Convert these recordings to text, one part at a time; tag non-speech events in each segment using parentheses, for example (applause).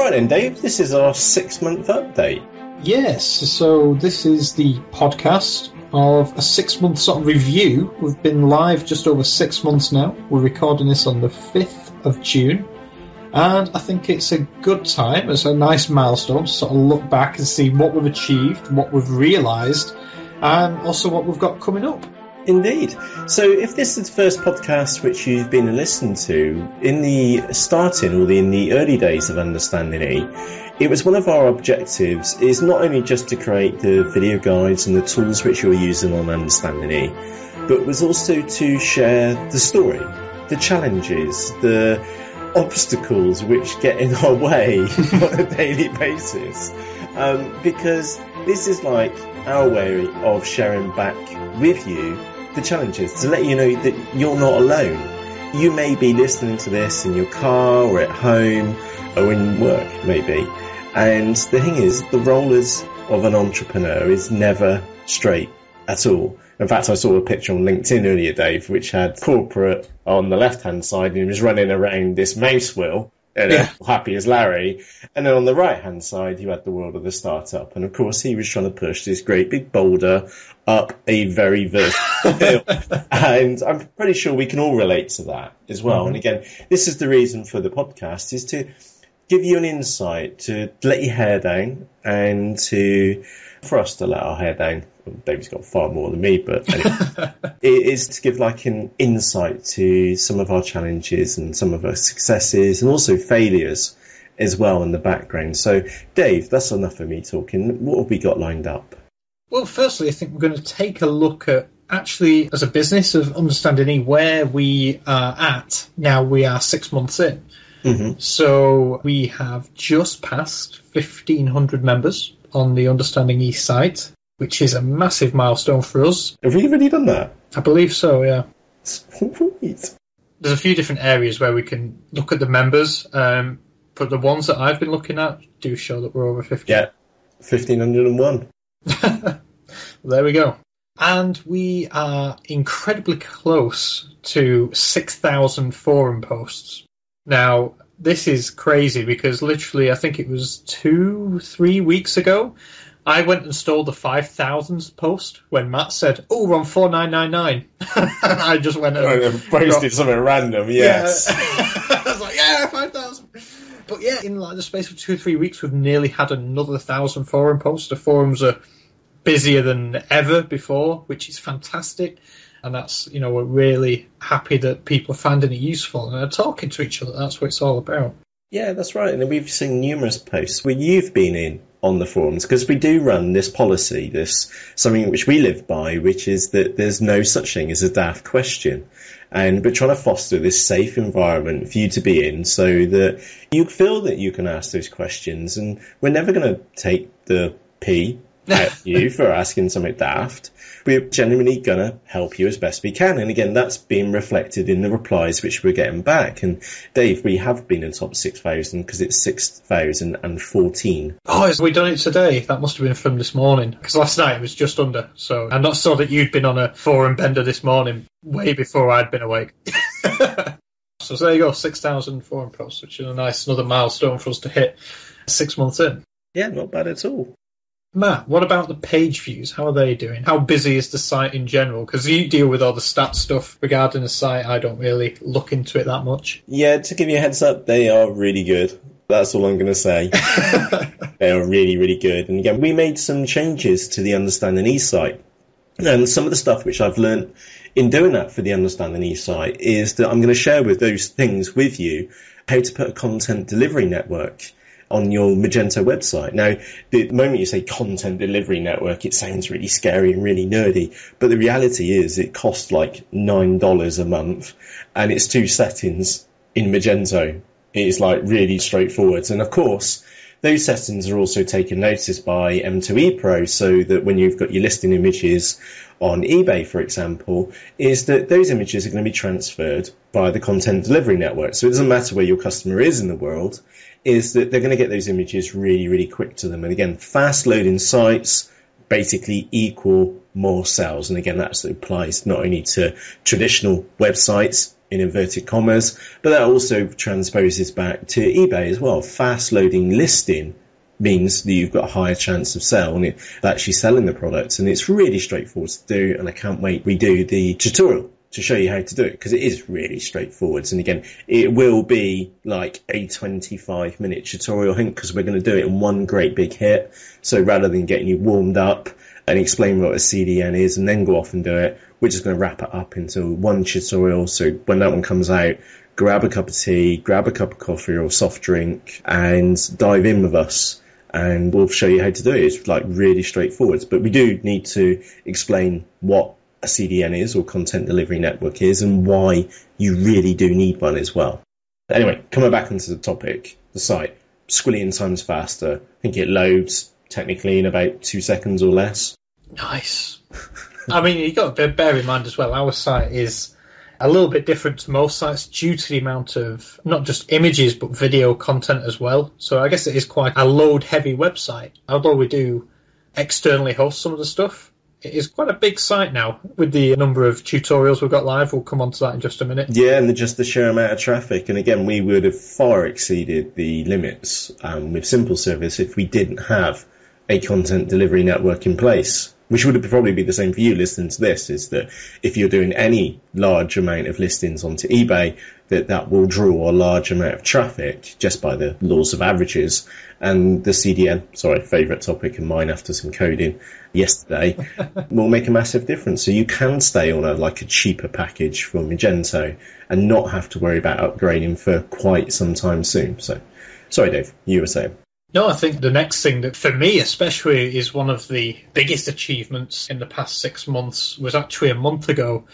Right then, Dave, this is our six month update. Yes, so this is the podcast of a six month sort of review. We've been live just over six months now. We're recording this on the 5th of June. And I think it's a good time, it's a nice milestone to sort of look back and see what we've achieved, what we've realised, and also what we've got coming up. Indeed. So, if this is the first podcast which you've been listening to, in the starting or the, in the early days of Understanding E, it was one of our objectives is not only just to create the video guides and the tools which you're using on Understanding E, but was also to share the story, the challenges, the obstacles which get in our (laughs) way on a daily basis. Um, because this is like our way of sharing back with you the challenges to let you know that you're not alone. You may be listening to this in your car or at home or in work, maybe. And the thing is, the rollers of an entrepreneur is never straight at all. In fact, I saw a picture on LinkedIn earlier, Dave, which had corporate on the left hand side and he was running around this mouse wheel and yeah. (laughs) happy as Larry. And then on the right hand side, you had the world of the startup. And of course, he was trying to push this great big boulder up a very vertical (laughs) hill. And I'm pretty sure we can all relate to that as well. Mm-hmm. And again, this is the reason for the podcast is to give you an insight, to let your hair down and to, for us to let our hair down. David's got far more than me, but anyway, (laughs) it is to give like an insight to some of our challenges and some of our successes and also failures as well in the background. So, Dave, that's enough of me talking. What have we got lined up? Well, firstly, I think we're going to take a look at actually as a business of understanding where we are at now. We are six months in. Mm-hmm. So we have just passed 1,500 members on the Understanding East site, which is a massive milestone for us. Have we already done that? I believe so, yeah. Sweet. There's a few different areas where we can look at the members, um, but the ones that I've been looking at do show that we're over 50. Yeah, 1,501. (laughs) there we go. And we are incredibly close to 6,000 forum posts. Now, this is crazy because literally, I think it was two, three weeks ago, I went and stole the 5,000th post when Matt said, Oh, we're on 4999. and I just went oh, and posted something random, yes. Yeah. (laughs) I was like, Yeah, 5,000. But yeah, in like the space of two or three weeks, we've nearly had another thousand forum posts. The forums are busier than ever before, which is fantastic and that's you know we're really happy that people are finding it useful and are talking to each other. That's what it's all about. Yeah, that's right. And we've seen numerous posts where you've been in on the forums because we do run this policy, this something which we live by, which is that there's no such thing as a daft question. And we're trying to foster this safe environment for you to be in so that you feel that you can ask those questions. And we're never going to take the P at (laughs) you for asking something daft. We're genuinely going to help you as best we can. And again, that's being reflected in the replies which we're getting back. And Dave, we have been in top 6,000 because it's 6,014. Oh, have we done it today? That must have been from this morning because last night it was just under. So I'm not sure that you'd been on a forum bender this morning way before I'd been awake. (laughs) so there you go, 6,000 forum posts, which is a nice another milestone for us to hit six months in. Yeah, not bad at all. Matt, what about the page views? How are they doing? How busy is the site in general? Because you deal with all the stat stuff regarding the site. I don't really look into it that much. Yeah, to give you a heads up, they are really good. That's all I'm going to say. (laughs) they are really, really good. And again, we made some changes to the Understanding E site. And some of the stuff which I've learned in doing that for the Understanding E site is that I'm going to share with those things with you how to put a content delivery network on your Magento website. Now, the moment you say content delivery network, it sounds really scary and really nerdy, but the reality is it costs like $9 a month and it's two settings in Magento. It is like really straightforward. And of course, those settings are also taken notice by M2E Pro so that when you've got your listing images on eBay, for example, is that those images are going to be transferred by the content delivery network. So it doesn't matter where your customer is in the world is that they're going to get those images really, really quick to them. And again, fast loading sites basically equal more sales. And again, that applies not only to traditional websites, in inverted commas, but that also transposes back to eBay as well. Fast loading listing means that you've got a higher chance of selling it, actually selling the products and it's really straightforward to do and I can't wait we do the tutorial to show you how to do it because it is really straightforward. And again, it will be like a 25 minute tutorial, I think, because we're going to do it in one great big hit. So rather than getting you warmed up and explain what a CDN is and then go off and do it, we're just going to wrap it up into one tutorial. So when that one comes out, grab a cup of tea, grab a cup of coffee or soft drink and dive in with us and we'll show you how to do it. It's like really straightforward, but we do need to explain what a CDN is or content delivery network is and why you really do need one as well. Anyway, coming back into the topic, the site, squillion times faster. I think it loads technically in about two seconds or less. Nice. (laughs) I mean, you got to bear in mind as well, our site is a little bit different to most sites due to the amount of not just images but video content as well. So I guess it is quite a load heavy website. Although we do externally host some of the stuff, it is quite a big site now with the number of tutorials we've got live. We'll come on to that in just a minute. Yeah, and just the sheer amount of traffic. And again, we would have far exceeded the limits um, with Simple Service if we didn't have a content delivery network in place which would probably be the same for you listening to this, is that if you're doing any large amount of listings onto eBay, that that will draw a large amount of traffic just by the laws of averages. And the CDN, sorry, favorite topic of mine after some coding yesterday, (laughs) will make a massive difference. So you can stay on a like a cheaper package from Magento and not have to worry about upgrading for quite some time soon. So, sorry, Dave, you were saying. No, I think the next thing that for me especially is one of the biggest achievements in the past six months was actually a month ago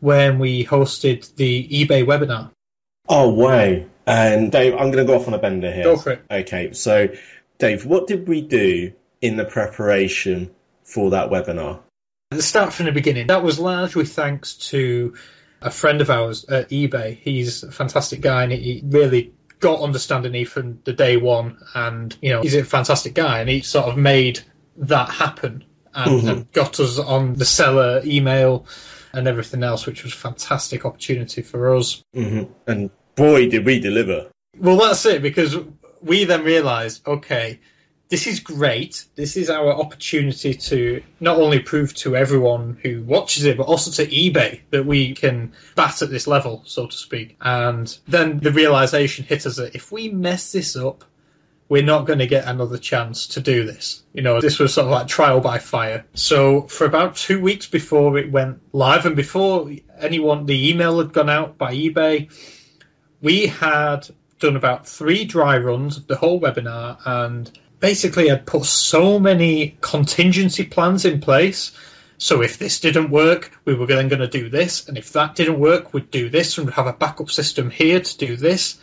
when we hosted the eBay webinar. Oh wow. And Dave, I'm gonna go off on a bender here. Go for it. Okay, so Dave, what did we do in the preparation for that webinar? Let's start from the beginning. That was largely thanks to a friend of ours at eBay. He's a fantastic guy and he really got understanding E from the day one, and you know he's a fantastic guy, and he sort of made that happen and, mm-hmm. and got us on the seller email and everything else, which was a fantastic opportunity for us. Mm-hmm. And boy, did we deliver! Well, that's it because we then realised, okay, this is great. This is our opportunity to not only prove to everyone who watches it, but also to eBay that we can bat at this level, so to speak. And then the realization hit us that if we mess this up, we're not going to get another chance to do this. You know, this was sort of like trial by fire. So for about two weeks before it went live and before anyone, the email had gone out by eBay, we had done about three dry runs of the whole webinar and basically had put so many contingency plans in place. So if this didn't work, we were then going to do this, and if that didn't work, we'd do this, and we'd have a backup system here to do this.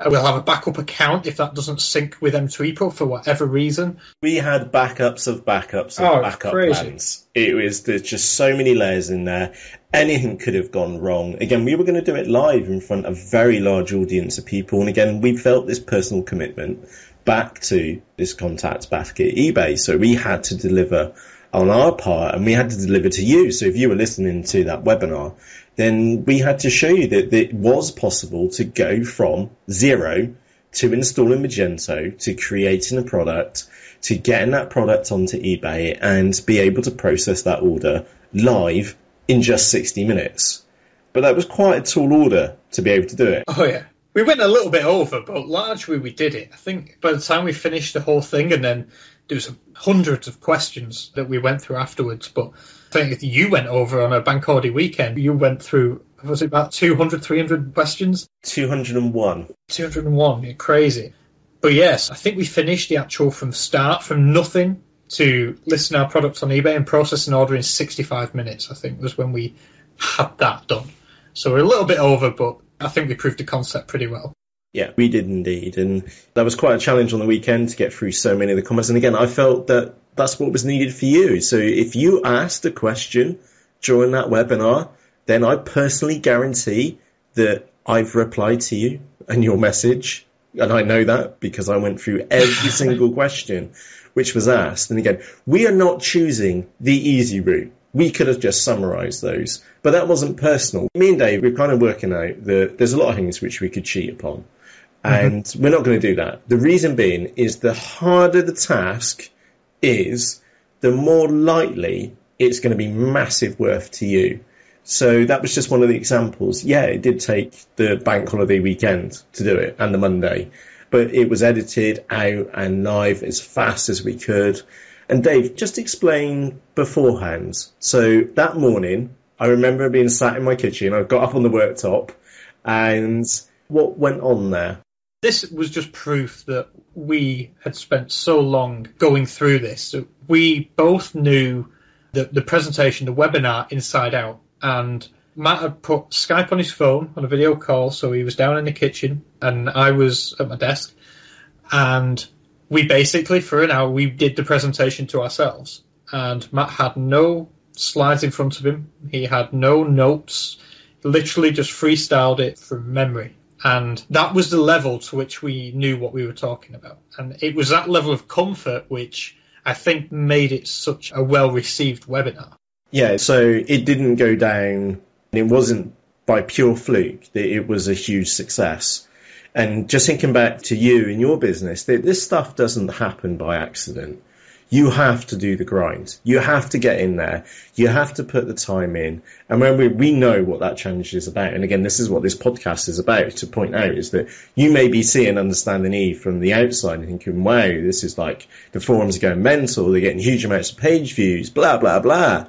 And we'll have a backup account if that doesn't sync with M2E Pro for whatever reason. We had backups of backups of oh, backup crazy. plans. It was there's just so many layers in there. Anything could have gone wrong. Again, we were going to do it live in front of a very large audience of people, and again, we felt this personal commitment back to this contact back at eBay. So we had to deliver on our part and we had to deliver to you. So if you were listening to that webinar, then we had to show you that, that it was possible to go from zero to installing Magento, to creating a product, to getting that product onto eBay and be able to process that order live in just 60 minutes. But that was quite a tall order to be able to do it. Oh yeah. We went a little bit over, but largely we did it. I think by the time we finished the whole thing, and then there was hundreds of questions that we went through afterwards. But I think you went over on a bank holiday weekend. You went through was it about 200, 300 questions? 201. 201, you're crazy. But yes, I think we finished the actual from start, from nothing to listing our products on eBay and process an order in 65 minutes, I think was when we had that done. So we're a little bit over, but I think we proved the concept pretty well. Yeah, we did indeed. And that was quite a challenge on the weekend to get through so many of the comments. And again, I felt that that's what was needed for you. So if you asked a question during that webinar, then I personally guarantee that I've replied to you and your message. And I know that because I went through every (laughs) single question which was asked. And again, we are not choosing the easy route. We could have just summarised those, but that wasn't personal. Me and Dave, we're kind of working out that there's a lot of things which we could cheat upon, and mm-hmm. we're not going to do that. The reason being is the harder the task is, the more likely it's going to be massive worth to you. So that was just one of the examples. Yeah, it did take the bank holiday weekend to do it and the Monday, but it was edited out and live as fast as we could. And Dave, just explain beforehand. So that morning, I remember being sat in my kitchen. I got up on the worktop, and what went on there? This was just proof that we had spent so long going through this. We both knew the, the presentation, the webinar inside out. And Matt had put Skype on his phone on a video call, so he was down in the kitchen and I was at my desk. And we basically, for an hour, we did the presentation to ourselves. And Matt had no slides in front of him, he had no notes, literally just freestyled it from memory. And that was the level to which we knew what we were talking about. And it was that level of comfort which I think made it such a well received webinar. Yeah, so it didn't go down, and it wasn't by pure fluke that it was a huge success. And just thinking back to you and your business, this stuff doesn't happen by accident you have to do the grind. You have to get in there. You have to put the time in. And when we, we know what that challenge is about, and again, this is what this podcast is about to point out is that you may be seeing and Understanding E from the outside and thinking, wow, this is like the forums are going mental. They're getting huge amounts of page views, blah, blah, blah.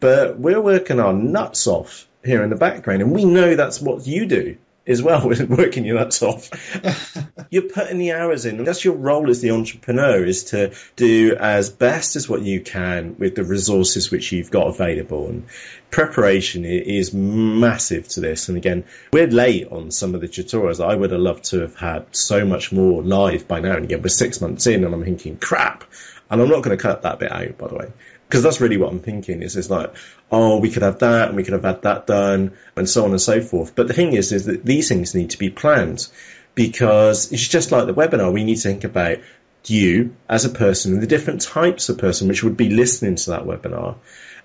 But we're working our nuts off here in the background and we know that's what you do as well (laughs) with working your nuts off. (laughs) You're putting the hours in. That's your role as the entrepreneur is to do as best as what you can with the resources which you've got available. And preparation is massive to this. And again, we're late on some of the tutorials. I would have loved to have had so much more live by now. And again, we're six months in and I'm thinking, crap. And I'm not going to cut that bit out, by the way because that's really what I'm thinking. Is it's like, oh, we could have that, and we could have had that done, and so on and so forth. But the thing is, is that these things need to be planned because it's just like the webinar. We need to think about you as a person and the different types of person which would be listening to that webinar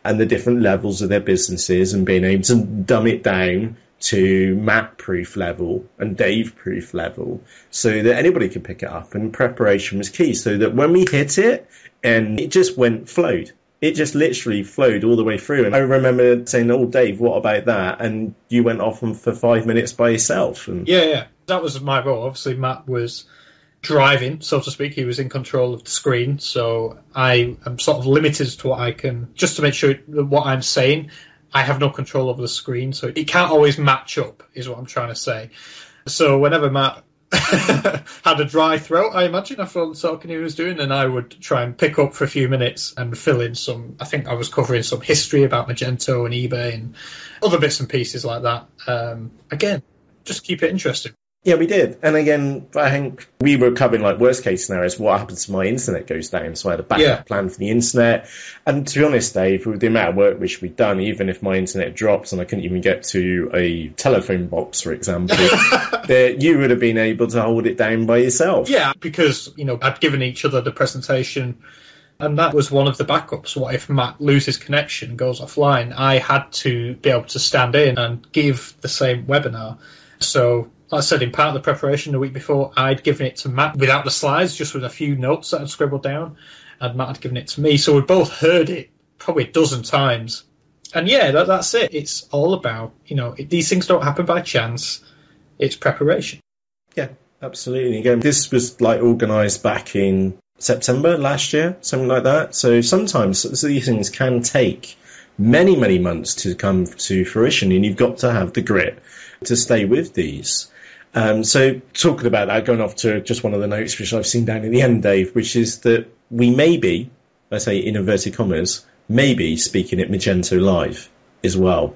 and the different levels of their businesses and being able to dumb it down to Matt proof level and Dave proof level so that anybody could pick it up and preparation was key so that when we hit it and it just went flowed it just literally flowed all the way through. And I remember saying, "Oh, Dave, what about that?" And you went off for five minutes by yourself. And yeah, yeah, that was my role. Obviously, Matt was driving, so to speak. He was in control of the screen, so I am sort of limited to what I can, just to make sure what I'm saying. I have no control over the screen, so it can't always match up, is what I'm trying to say. So whenever Matt (laughs) had a dry throat, I imagine, after all the talking he was doing, and I would try and pick up for a few minutes and fill in some. I think I was covering some history about Magento and eBay and other bits and pieces like that. Um, again, just keep it interesting. Yeah, we did. And again, I think we were covering like worst case scenarios. What happens if my internet goes down? So I had a backup yeah. plan for the internet. And to be honest, Dave, with the amount of work which we'd done, even if my internet drops and I couldn't even get to a telephone box, for example, (laughs) that you would have been able to hold it down by yourself. Yeah, because, you know, I'd given each other the presentation and that was one of the backups. What if Matt loses connection, goes offline? I had to be able to stand in and give the same webinar. So I said, in part of the preparation the week before, I'd given it to Matt without the slides, just with a few notes that I'd scribbled down, and Matt had given it to me. So we'd both heard it probably a dozen times. And yeah, that, that's it. It's all about, you know, it, these things don't happen by chance. It's preparation. Yeah, absolutely. Again, this was like organised back in September last year, something like that. So sometimes these things can take many, many months to come to fruition, and you've got to have the grit to stay with these. Um, so talking about that, going off to just one of the notes which I've seen down in the end, Dave, which is that we may be, I say in inverted commas, maybe speaking at Magento Live as well.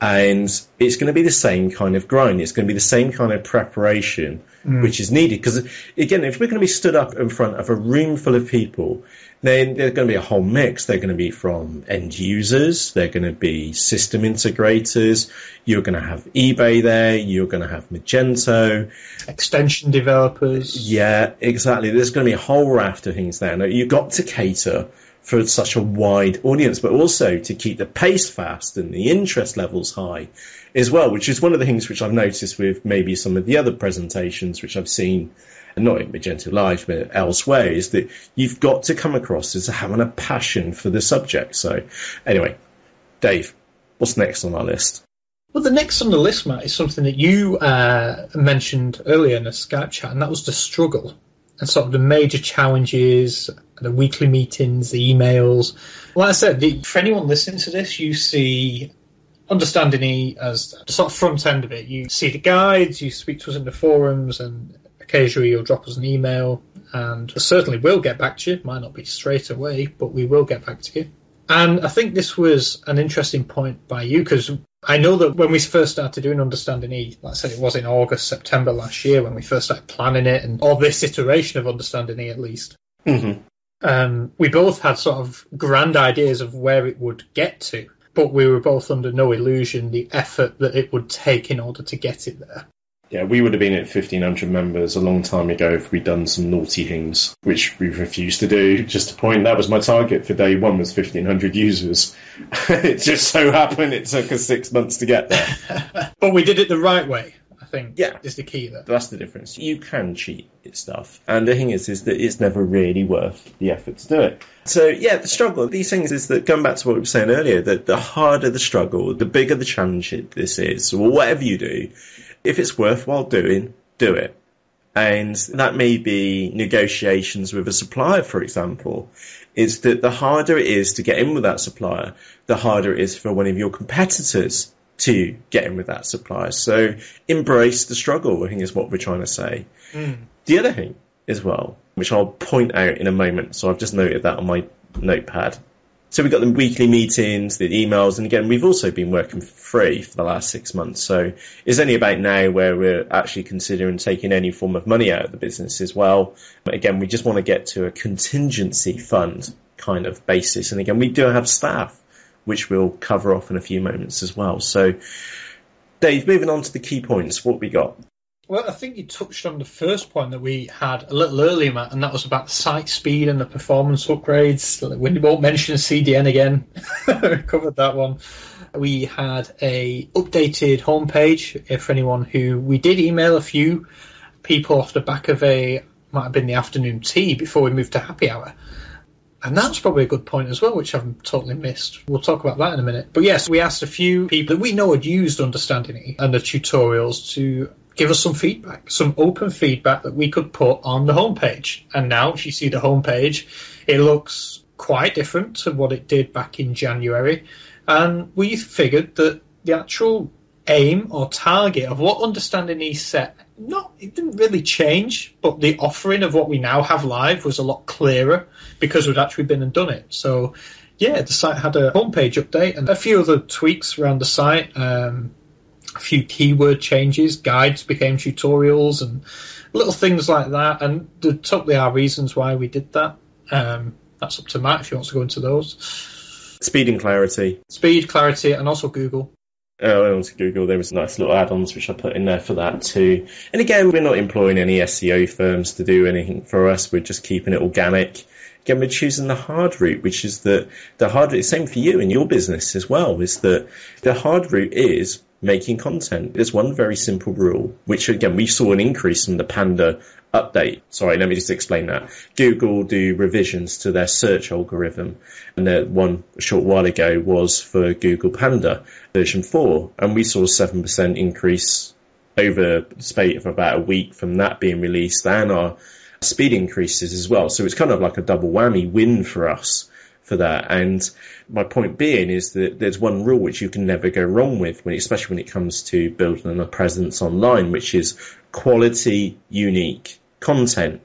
And it's going to be the same kind of grind. It's going to be the same kind of preparation mm. which is needed. Because again, if we're going to be stood up in front of a room full of people then there's going to be a whole mix. They're going to be from end users, they're going to be system integrators, you're going to have eBay there, you're going to have Magento, extension developers. Yeah, exactly. There's going to be a whole raft of things there. Now, you've got to cater for such a wide audience, but also to keep the pace fast and the interest levels high as well, which is one of the things which I've noticed with maybe some of the other presentations which I've seen, and not in Magento Live, but elsewhere, is that you've got to come across as having a passion for the subject. So, anyway, Dave, what's next on our list? Well, the next on the list, Matt, is something that you uh, mentioned earlier in the Skype chat, and that was the struggle and sort of the major challenges, the weekly meetings, the emails. Like I said, the, for anyone listening to this, you see Understanding E as the sort of front end of it. You see the guides, you speak to us in the forums, and occasionally you'll drop us an email, and certainly we'll get back to you. Might not be straight away, but we will get back to you. And I think this was an interesting point by you because I know that when we first started doing Understanding E, like I said, it was in August, September last year when we first started planning it and all this iteration of Understanding E at least. Mm-hmm. Um, we both had sort of grand ideas of where it would get to, but we were both under no illusion the effort that it would take in order to get it there yeah, we would have been at 1500 members a long time ago if we'd done some naughty things, which we refused to do. Just to point, that was my target for day one was 1500 users. (laughs) it just so happened it took us six months to get there. (laughs) but we did it the right way. I think yeah, is the key there. That's the difference. You can cheat at stuff, and the thing is, is that it's never really worth the effort to do it. So yeah, the struggle. These things is that going back to what we were saying earlier, that the harder the struggle, the bigger the challenge this is. or whatever you do, if it's worthwhile doing, do it. And that may be negotiations with a supplier, for example. Is that the harder it is to get in with that supplier, the harder it is for one of your competitors to get in with that supplier. So embrace the struggle, I think is what we're trying to say. Mm. The other thing as well, which I'll point out in a moment, so I've just noted that on my notepad, so we've got the weekly meetings, the emails, and again, we've also been working for free for the last six months. So it's only about now where we're actually considering taking any form of money out of the business as well. But again, we just want to get to a contingency fund kind of basis. And again, we do have staff, which we'll cover off in a few moments as well. So Dave, moving on to the key points, what we got? Well, I think you touched on the first point that we had a little earlier, Matt, and that was about the site speed and the performance upgrades. We won't mention CDN again. (laughs) covered that one. We had a updated homepage for anyone who we did email a few people off the back of a might have been the afternoon tea before we moved to happy hour. And that's probably a good point as well, which I've totally missed. We'll talk about that in a minute. But yes, we asked a few people that we know had used Understanding and the tutorials to give us some feedback, some open feedback that we could put on the homepage. And now, if you see the homepage, it looks quite different to what it did back in January. And we figured that the actual aim or target of what Understanding E set, not it didn't really change, but the offering of what we now have live was a lot clearer because we'd actually been and done it. So yeah, the site had a homepage update and a few other tweaks around the site. Um, few keyword changes, guides became tutorials, and little things like that. And there totally are reasons why we did that. Um, that's up to Matt if he wants to go into those. Speed and clarity. Speed, clarity, and also Google. Oh, to Google, there was nice little add-ons which I put in there for that too. And again, we're not employing any SEO firms to do anything for us. We're just keeping it organic. Again, we're choosing the hard route, which is that the hard route, same for you in your business as well, is that the hard route is making content. There's one very simple rule, which again, we saw an increase in the Panda update. Sorry, let me just explain that. Google do revisions to their search algorithm, and the one a short while ago was for Google Panda version 4, and we saw a 7% increase over the space of about a week from that being released, and our speed increases as well. So it's kind of like a double whammy win for us for that. And my point being is that there's one rule which you can never go wrong with, when, especially when it comes to building a presence online, which is quality, unique content.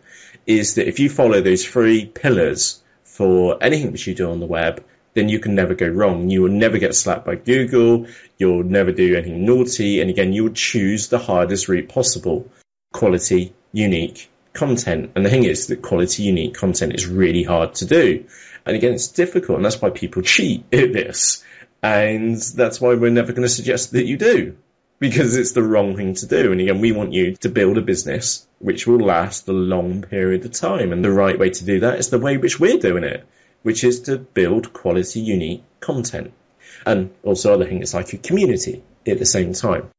Is that if you follow those three pillars for anything that you do on the web, then you can never go wrong. You will never get slapped by Google. You'll never do anything naughty. And again, you will choose the hardest route possible. Quality, unique content. And the thing is that quality, unique content is really hard to do. And again, it's difficult, and that's why people (laughs) cheat at this. And that's why we're never going to suggest that you do, because it's the wrong thing to do. And again, we want you to build a business which will last a long period of time. And the right way to do that is the way which we're doing it. which is to build quality, unique content. And also other things like a community at the same time.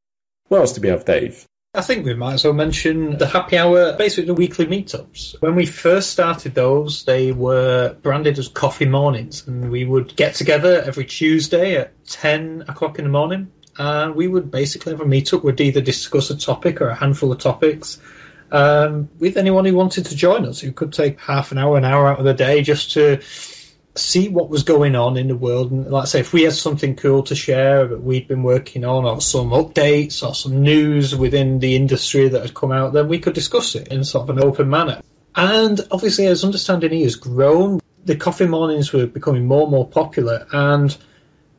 What else do we have, Dave? I think we might as well mention the happy hour, basically the weekly meetups. When we first started those, they were branded as coffee mornings, and we would get together every Tuesday at 10 o'clock in the morning, and we would basically have a meetup. We'd either discuss a topic or a handful of topics um, with anyone who wanted to join us, who could take half an hour, an hour out of the day just to see what was going on in the world. And like I say, if we had something cool to share that we'd been working on, or some updates, or some news within the industry that had come out, then we could discuss it in sort of an open manner. And obviously, as Understanding has grown, the coffee mornings were becoming more and more popular, and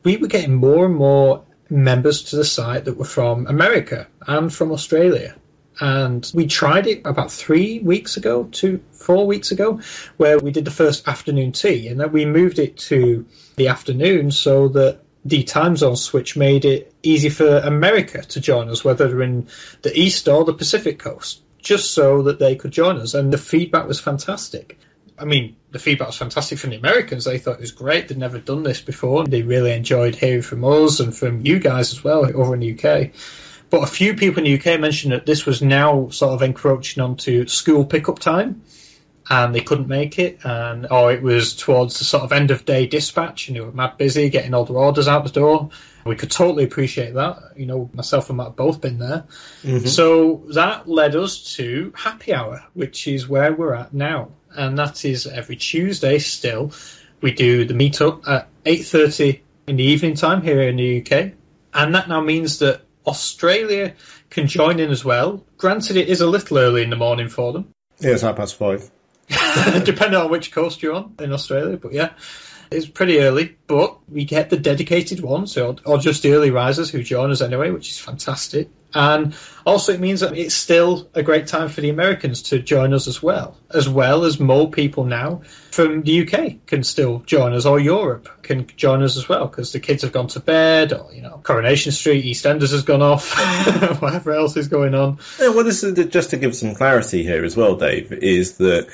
we were getting more and more members to the site that were from America and from Australia. And we tried it about three weeks ago, two, four weeks ago, where we did the first afternoon tea, and then we moved it to the afternoon so that the time zone switch made it easy for America to join us, whether they're in the East or the Pacific coast, just so that they could join us. And the feedback was fantastic. I mean, the feedback was fantastic from the Americans. They thought it was great. They'd never done this before. They really enjoyed hearing from us and from you guys as well over in the UK. But a few people in the UK mentioned that this was now sort of encroaching onto school pickup time and they couldn't make it, and or it was towards the sort of end of day dispatch, and they were mad busy getting all their orders out the door. We could totally appreciate that. You know, myself and Matt have both been there. Mm-hmm. So that led us to happy hour, which is where we're at now, and that is every Tuesday. Still, we do the meetup at eight thirty in the evening time here in the UK, and that now means that Australia can join in as well. Granted, it is a little early in the morning for them. Yeah, it's half past five. (laughs) Depending on which coast you're on in Australia, but yeah. It's pretty early, but we get the dedicated ones, or, or just the early risers who join us anyway, which is fantastic. And also, it means that it's still a great time for the Americans to join us as well, as well as more people now from the UK can still join us, or Europe can join us as well, because the kids have gone to bed, or you know, Coronation Street, EastEnders has gone off, (laughs) whatever else is going on. Yeah, well, this is just to give some clarity here as well, Dave, is that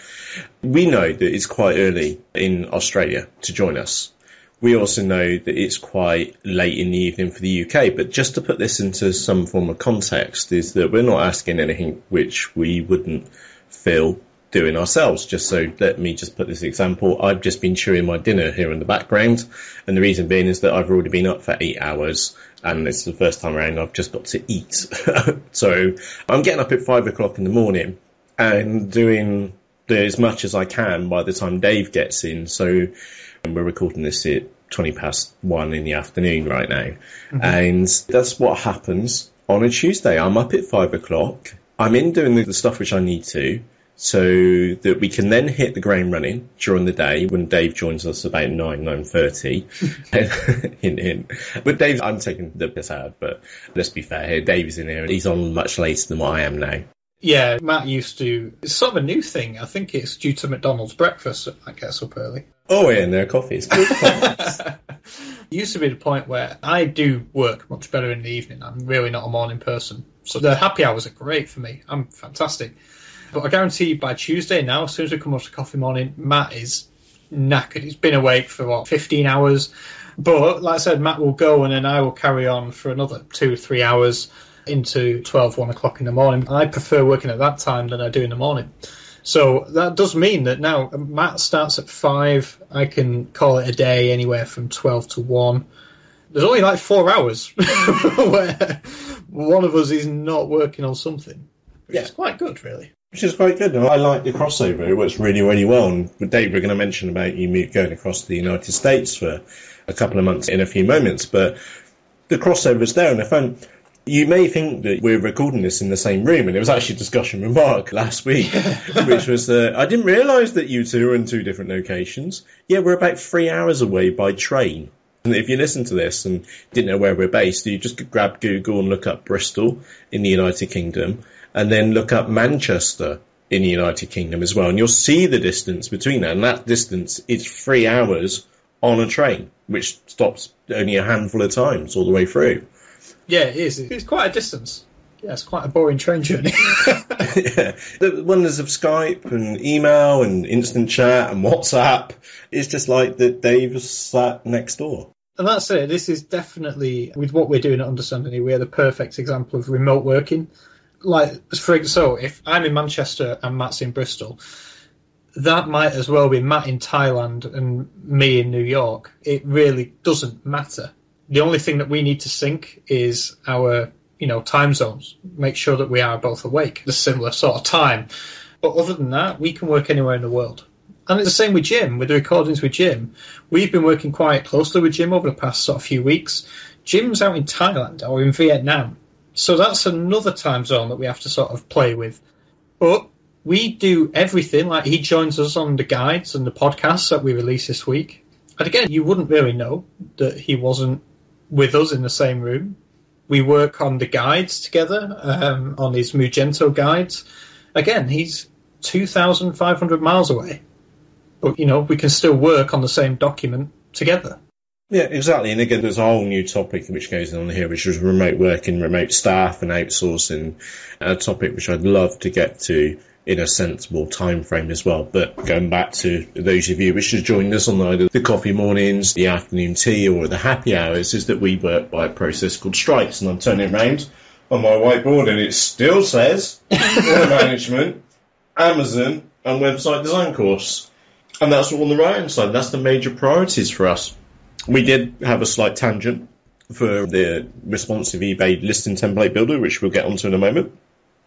we know that it's quite early in Australia to join us. We also know that it's quite late in the evening for the UK, but just to put this into some form of context is that we're not asking anything which we wouldn't feel doing ourselves. Just so let me just put this example. I've just been chewing my dinner here in the background, and the reason being is that I've already been up for eight hours, and it's the first time around I've just got to eat. (laughs) so I'm getting up at five o'clock in the morning and doing as much as I can by the time Dave gets in. So and we're recording this at 20 past one in the afternoon right now. Mm-hmm. And that's what happens on a Tuesday. I'm up at five o'clock. I'm in doing the stuff which I need to so that we can then hit the ground running during the day when Dave joins us about 9, 9.30. (laughs) hint, hint. But Dave, I'm taking the piss out, but let's be fair here. Dave is in here. And he's on much later than what I am now. Yeah, Matt used to. It's sort of a new thing. I think it's due to McDonald's breakfast. I gets up early. Oh, yeah, and their (laughs) coffees. it used to be the point where I do work much better in the evening. I'm really not a morning person. So the happy hours are great for me. I'm fantastic. But I guarantee by Tuesday now, as soon as we come off to coffee morning, Matt is knackered. He's been awake for what, 15 hours. But like I said, Matt will go and then I will carry on for another two, three hours into 12, 1 o'clock in the morning. I prefer working at that time than I do in the morning. So that does mean that now Matt starts at 5. I can call it a day anywhere from 12 to 1. There's only like four hours (laughs) where one of us is not working on something. Which yeah. is quite good, really. Which is quite good. I like the crossover. It works really, really well. And Dave, we're going to mention about you going across the United States for a couple of months in a few moments. But the crossover is there. And if I'm, you may think that we're recording this in the same room, and it was actually a discussion with Mark (laughs) last week, (laughs) which was uh, I didn't realise that you two are in two different locations. Yeah, we're about three hours away by train. And if you listen to this and didn't know where we're based, you just grab Google and look up Bristol in the United Kingdom, and then look up Manchester in the United Kingdom as well, and you'll see the distance between that. And that distance is three hours on a train, which stops only a handful of times all the way through. Yeah, it is. It's quite a distance. Yeah, it's quite a boring train journey. yeah. (laughs) (laughs) The wonders of Skype and email and instant chat and WhatsApp. It's just like that Dave sat next door. And that's it. This is definitely, with what we're doing at Understanding, we're the perfect example of remote working. Like, for example, if I'm in Manchester and Matt's in Bristol, that might as well be Matt in Thailand and me in New York. It really doesn't matter. The only thing that we need to sync is our, you know, time zones. Make sure that we are both awake a similar sort of time. But other than that, we can work anywhere in the world. And it's the same with Jim, with the recordings with Jim. We've been working quite closely with Jim over the past sort of few weeks. Jim's out in Thailand or in Vietnam. So that's another time zone that we have to sort of play with. But we do everything. Like he joins us on the guides and the podcasts that we release this week. And again, you wouldn't really know that he wasn't with us in the same room. We work on the guides together, um, on his Magento guides. Again, he's 2,500 miles away. But, you know, we can still work on the same document together. Yeah, exactly. And again, there's a whole new topic which goes on here, which is remote working, remote staff, and outsourcing. A topic which I'd love to get to in a sensible time frame as well. But going back to those of you which have joined us on either the coffee mornings, the afternoon tea, or the happy hours, is that we work by a process called stripes. And I'm turning around on my whiteboard, and it still says (laughs) management, Amazon, and website design course. And that's all on the right hand side. That's the major priorities for us. We did have a slight tangent for the responsive eBay listing template builder, which we'll get onto in a moment.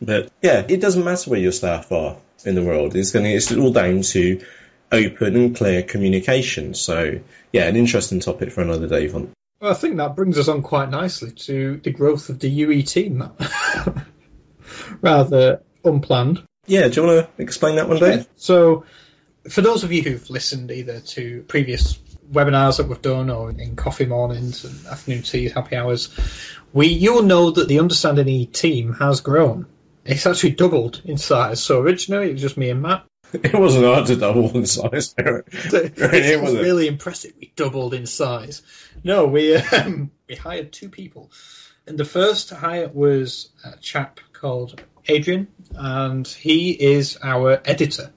But yeah, it doesn't matter where your staff are in the world. It's going to, it's all down to open and clear communication. So yeah, an interesting topic for another day, Yvonne. Well, I think that brings us on quite nicely to the growth of the UE team. (laughs) Rather unplanned. Yeah, do you want to explain that one, Dave? Yeah. So, for those of you who've listened either to previous webinars that we've done or in coffee mornings and afternoon teas, happy hours, we you'll know that the Understanding E team has grown. It's actually doubled in size. So originally it was just me and Matt. (laughs) It wasn't hard to double in size. (laughs) it, it was really impressive. We doubled in size. No, we um, (laughs) we hired two people, and the first hire was a chap called Adrian, and he is our editor.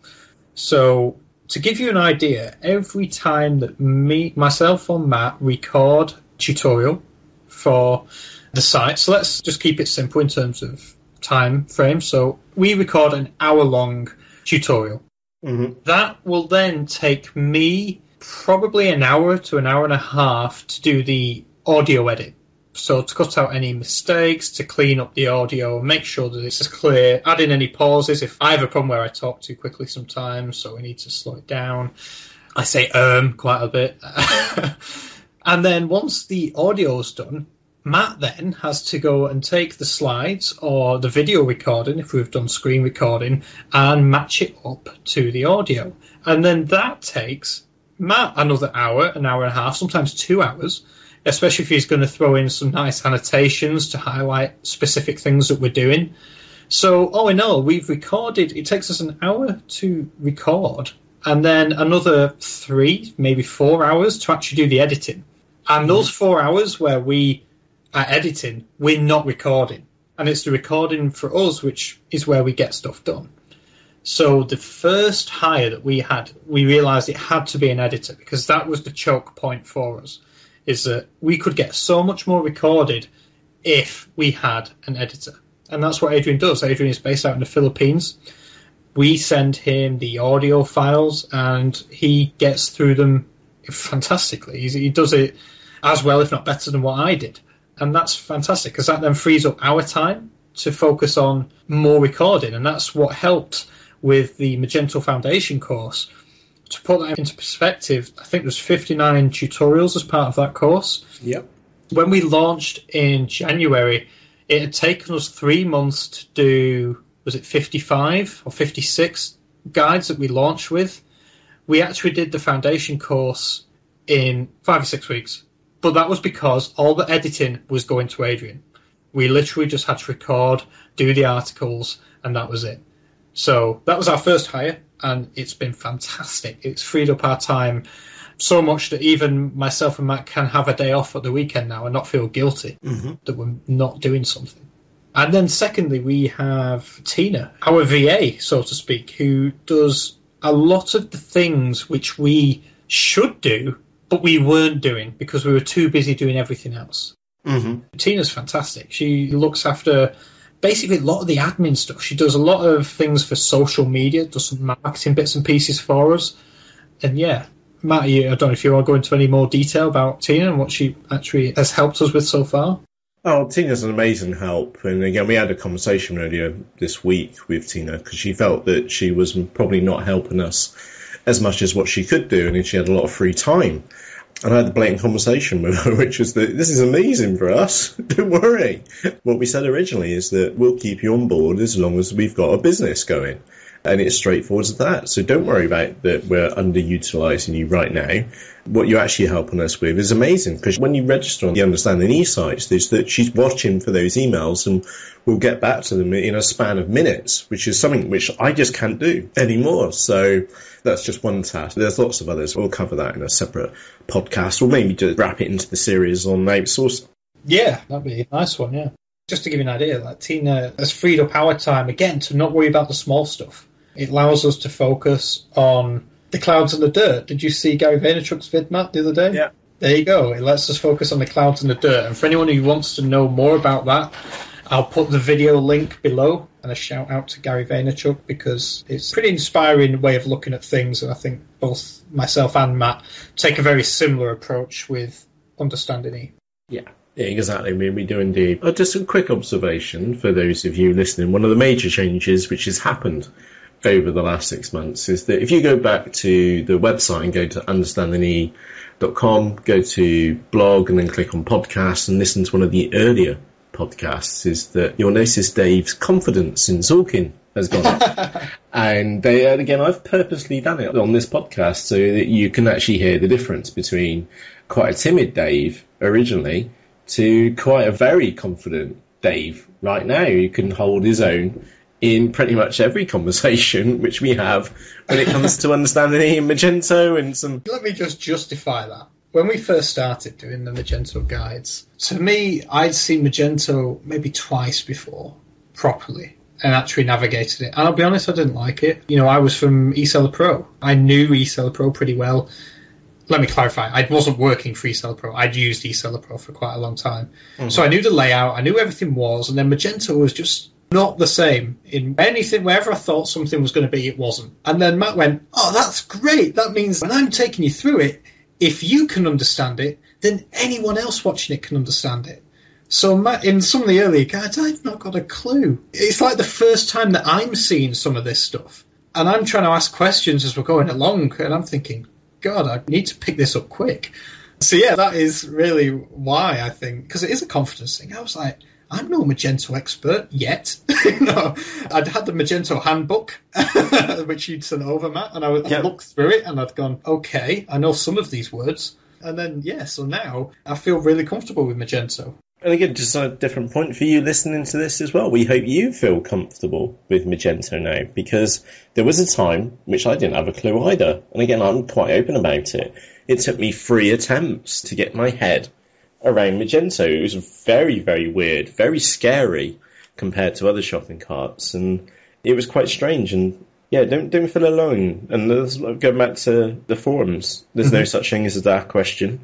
So to give you an idea, every time that me, myself, or Matt record tutorial for the site, so let's just keep it simple in terms of time frame. So we record an hour long tutorial. Mm-hmm. That will then take me probably an hour to an hour and a half to do the audio edit. So to cut out any mistakes, to clean up the audio, make sure that it's clear, add in any pauses. If I have a problem where I talk too quickly sometimes, so we need to slow it down. I say um quite a bit. (laughs) and then once the audio's done, Matt then has to go and take the slides or the video recording, if we've done screen recording, and match it up to the audio. And then that takes Matt another hour, an hour and a half, sometimes two hours, especially if he's going to throw in some nice annotations to highlight specific things that we're doing. So, all in all, we've recorded, it takes us an hour to record, and then another three, maybe four hours to actually do the editing. And those mm-hmm. four hours where we are editing, we're not recording. And it's the recording for us, which is where we get stuff done. So the first hire that we had, we realized it had to be an editor because that was the choke point for us. Is that we could get so much more recorded if we had an editor. And that's what Adrian does. Adrian is based out in the Philippines. We send him the audio files and he gets through them fantastically. He does it as well, if not better than what I did. And that's fantastic because that then frees up our time to focus on more recording. And that's what helped with the Magento Foundation course. To put that into perspective, I think there's 59 tutorials as part of that course. Yep. When we launched in January, it had taken us three months to do, was it 55 or 56 guides that we launched with? We actually did the foundation course in five or six weeks. But that was because all the editing was going to Adrian. We literally just had to record, do the articles, and that was it. So that was our first hire, and it's been fantastic. It's freed up our time so much that even myself and Matt can have a day off at the weekend now and not feel guilty mm-hmm. that we're not doing something. And then secondly, we have Tina, our VA, so to speak, who does a lot of the things which we should do, but we weren't doing because we were too busy doing everything else. Mm-hmm. Tina's fantastic. She looks after basically a lot of the admin stuff. She does a lot of things for social media, does some marketing bits and pieces for us. And yeah, Matt, I don't know if you want to go into any more detail about Tina and what she actually has helped us with so far. Oh, Tina's an amazing help. And again, we had a conversation earlier this week with Tina because she felt that she was probably not helping us as much as what she could do, and she had a lot of free time. And I had a blatant conversation with her, (laughs) which was that this is amazing for us. (laughs) Don't worry. What we said originally is that we'll keep you on board as long as we've got a business going. And it's straightforward as that. So don't worry about that we're underutilizing you right now. What you're actually helping us with is amazing because when you register on the Understanding E sites, there's that she's watching for those emails and we'll get back to them in a span of minutes, which is something which I just can't do anymore. So that's just one task. There's lots of others. We'll cover that in a separate podcast or maybe just wrap it into the series on outsourcing. Yeah, that'd be a nice one, yeah. Just to give you an idea, like Tina has freed up our time again to not worry about the small stuff. It allows us to focus on the clouds and the dirt. Did you see Gary Vaynerchuk's vid, Matt, the other day? Yeah. There you go. It lets us focus on the clouds and the dirt. And for anyone who wants to know more about that, I'll put the video link below and a shout out to Gary Vaynerchuk because it's a pretty inspiring way of looking at things. And I think both myself and Matt take a very similar approach with understanding E. Yeah. Yeah, exactly. We, we do indeed. Oh, just a quick observation for those of you listening. One of the major changes which has happened over the last six months is that if you go back to the website and go to understandinge.com, go to blog and then click on podcast and listen to one of the earlier podcasts, is that you'll notice Dave's confidence in Zorkin has gone up. (laughs) and they, again, I've purposely done it on this podcast so that you can actually hear the difference between quite a timid Dave originally to quite a very confident Dave right now who can hold his own in pretty much every conversation (laughs) which we have when it comes to understanding Magento and some. Let me just justify that. When we first started doing the Magento guides, to me, I'd seen Magento maybe twice before properly and actually navigated it. And I'll be honest, I didn't like it. You know, I was from eSeller Pro. I knew eSeller Pro pretty well. Let me clarify. I wasn't working for eSeller Pro. I'd used eSeller Pro for quite a long time. Mm-hmm. So I knew the layout. I knew everything was. And then Magento was just not the same in anything wherever I thought something was going to be, it wasn't. And then Matt went, "Oh, that's great. That means when I'm taking you through it, if you can understand it, then anyone else watching it can understand it." So Matt, in some of the earlier guides, I've not got a clue. It's like the first time that I'm seeing some of this stuff, and I'm trying to ask questions as we're going along, and I'm thinking, God, I need to pick this up quick. So yeah, that is really why I think because it is a confidence thing. I was like, I'm no Magento expert yet. (laughs) no, I'd had the Magento handbook, (laughs) which you'd sent over, Matt, and I would yep. look through it and I'd gone, okay, I know some of these words. And then, yeah, so now I feel really comfortable with Magento. And again, just a different point for you listening to this as well. We hope you feel comfortable with Magento now because there was a time which I didn't have a clue either. And again, I'm quite open about it. It took me three attempts to get my head around Magento. It was very, very weird, very scary compared to other shopping carts, and it was quite strange. And yeah, don't don't feel alone. And let's go back to the forums. There's mm-hmm. no such thing as a dark question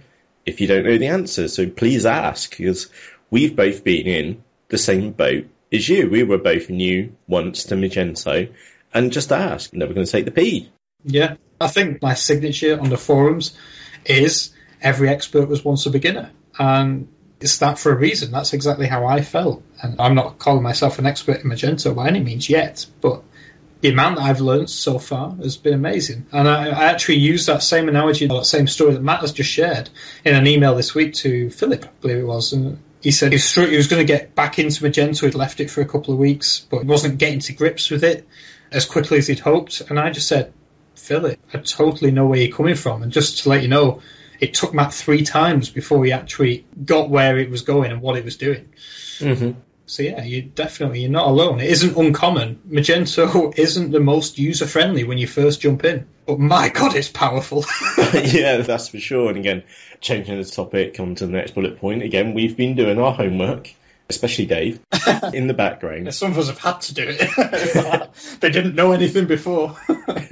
if you don't know the answer. So please ask, because we've both been in the same boat as you. We were both new once to Magento, and just ask. Never going to take the P. Yeah, I think my signature on the forums is every expert was once a beginner. And it's that for a reason. That's exactly how I felt. And I'm not calling myself an expert in Magento by any means yet, but the amount that I've learned so far has been amazing. And I, I actually used that same analogy, that same story that Matt has just shared in an email this week to Philip, I believe it was. And he said he was, he was going to get back into Magento. He'd left it for a couple of weeks, but he wasn't getting to grips with it as quickly as he'd hoped. And I just said, Philip, I totally know where you're coming from. And just to let you know, it took Matt three times before he actually got where it was going and what it was doing. Mm-hmm. So yeah, you definitely you're not alone. It isn't uncommon. Magento (laughs) isn't the most user friendly when you first jump in, but my god, it's powerful. (laughs) (laughs) yeah, that's for sure. And again, changing the topic on to the next bullet point. Again, we've been doing our homework especially Dave, (laughs) in the background. Some of us have had to do it. (laughs) they didn't know anything before.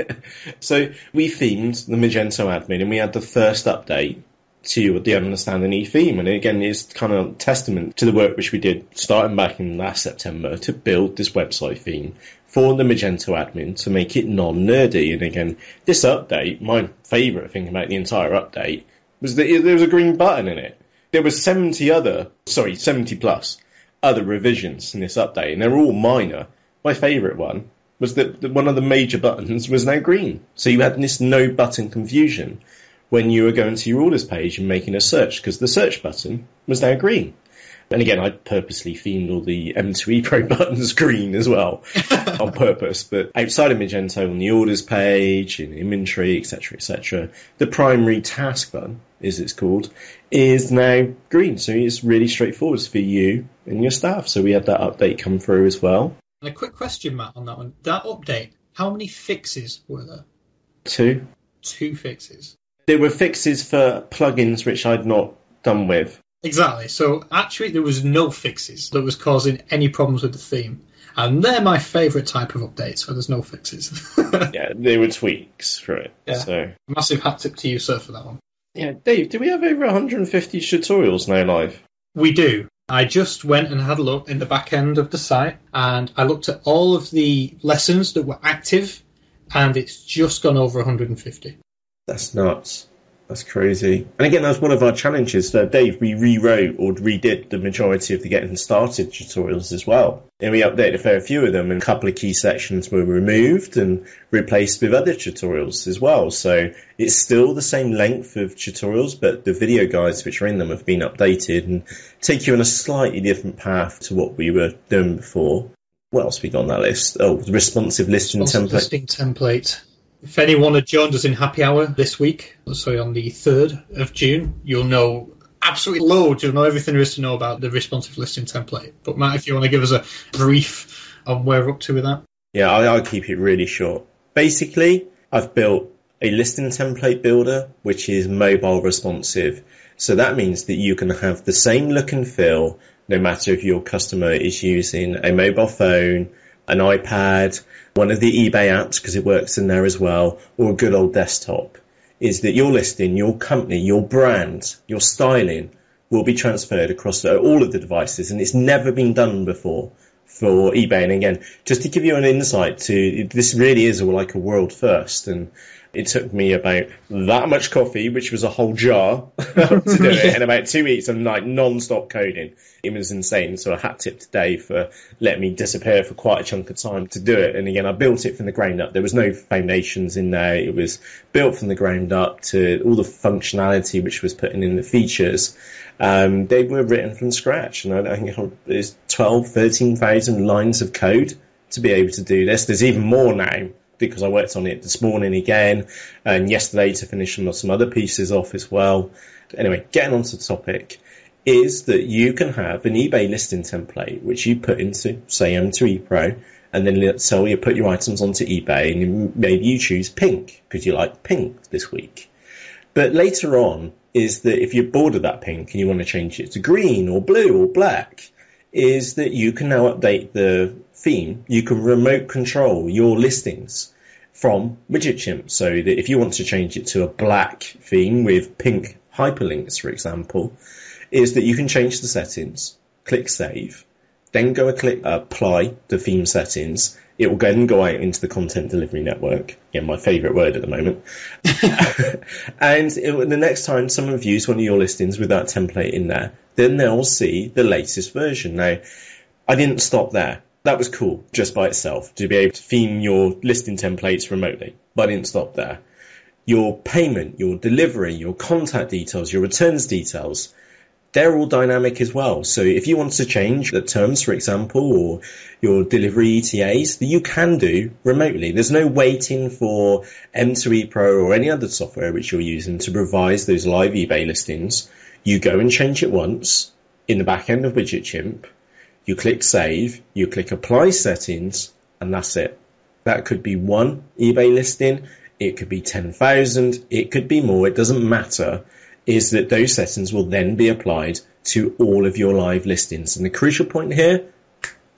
(laughs) so we themed the Magento admin and we had the first update to the Understanding E theme. And again, it's kind of testament to the work which we did starting back in last September to build this website theme for the Magento admin to make it non-nerdy. And again, this update, my favourite thing about the entire update was that there was a green button in it. There was 70 other, sorry, 70 plus other revisions in this update, and they're all minor. My favourite one was that one of the major buttons was now green. So you had this no button confusion when you were going to your orders page and making a search because the search button was now green. And again, I purposely themed all the M2E Pro buttons (laughs) green as well (laughs) on purpose. But outside of Magento on the orders page, in inventory, etc., etc., the primary task button, as it's called, is now green. So it's really straightforward for you and your staff. So we had that update come through as well. And a quick question, Matt, on that one. That update, how many fixes were there? Two. Two fixes. There were fixes for plugins which I'd not done with. Exactly. So actually, there was no fixes that was causing any problems with the theme, and they're my favourite type of updates where there's no fixes. (laughs) yeah, they were tweaks for it. Yeah. So massive hat tip to you, sir, for that one. Yeah, Dave, do we have over 150 tutorials now live? We do. I just went and had a look in the back end of the site, and I looked at all of the lessons that were active, and it's just gone over 150. That's nuts. That's crazy. And again, that's one of our challenges. Uh, Dave, we rewrote or redid the majority of the getting started tutorials as well. And we updated a fair few of them and a couple of key sections were removed and replaced with other tutorials as well. So it's still the same length of tutorials, but the video guides which are in them have been updated and take you on a slightly different path to what we were doing before. What else we got on that list? Oh, the responsive listing responsive template. Listing template. If anyone had joined us in happy hour this week, sorry, on the 3rd of June, you'll know absolutely loads. You'll know everything there is to know about the responsive listing template. But Matt, if you want to give us a brief on where we're up to with that. Yeah, I'll keep it really short. Basically, I've built a listing template builder which is mobile responsive. So that means that you can have the same look and feel no matter if your customer is using a mobile phone, an iPad, one of the eBay apps because it works in there as well, or a good old desktop, is that your listing, your company, your brand, your styling will be transferred across uh, all of the devices, and it's never been done before for eBay. And again, just to give you an insight to this, really is like a world first, and it took me about that much coffee, which was a whole jar, (laughs) to do it, (laughs) and about two weeks of like non-stop coding. It was insane. So a hat tip today for letting me disappear for quite a chunk of time to do it. And again, I built it from the ground up. There was no foundations in there. It was built from the ground up to all the functionality which was putting in the features. Um, they were written from scratch, and I think there's 12, 13,000 lines of code to be able to do this. There's even more now because I worked on it this morning again and yesterday to finish some other pieces off as well. Anyway, getting on to the topic is that you can have an eBay listing template which you put into, say, M2E Pro, and then let's you put your items onto eBay and maybe you choose pink because you like pink this week. But later on is that if you're bored of that pink and you want to change it to green or blue or black, is that you can now update the theme, you can remote control your listings from Widgetchimp so that if you want to change it to a black theme with pink hyperlinks, for example, is that you can change the settings, click save, then go and click uh, apply the theme settings. It will then go out into the content delivery network. Yeah, my favorite word at the moment. (laughs) and it, the next time someone views one of your listings with that template in there, then they'll see the latest version. Now, I didn't stop there that was cool just by itself to be able to theme your listing templates remotely. But I didn't stop there. Your payment, your delivery, your contact details, your returns details, they're all dynamic as well. So if you want to change the terms, for example, or your delivery ETAs, you can do remotely. There's no waiting for M2E Pro or any other software which you're using to revise those live eBay listings. You go and change it once in the back end of Widgetchimp you click save, you click apply settings, and that's it. That could be one eBay listing, it could be 10,000, it could be more, it doesn't matter. Is that those settings will then be applied to all of your live listings. And the crucial point here,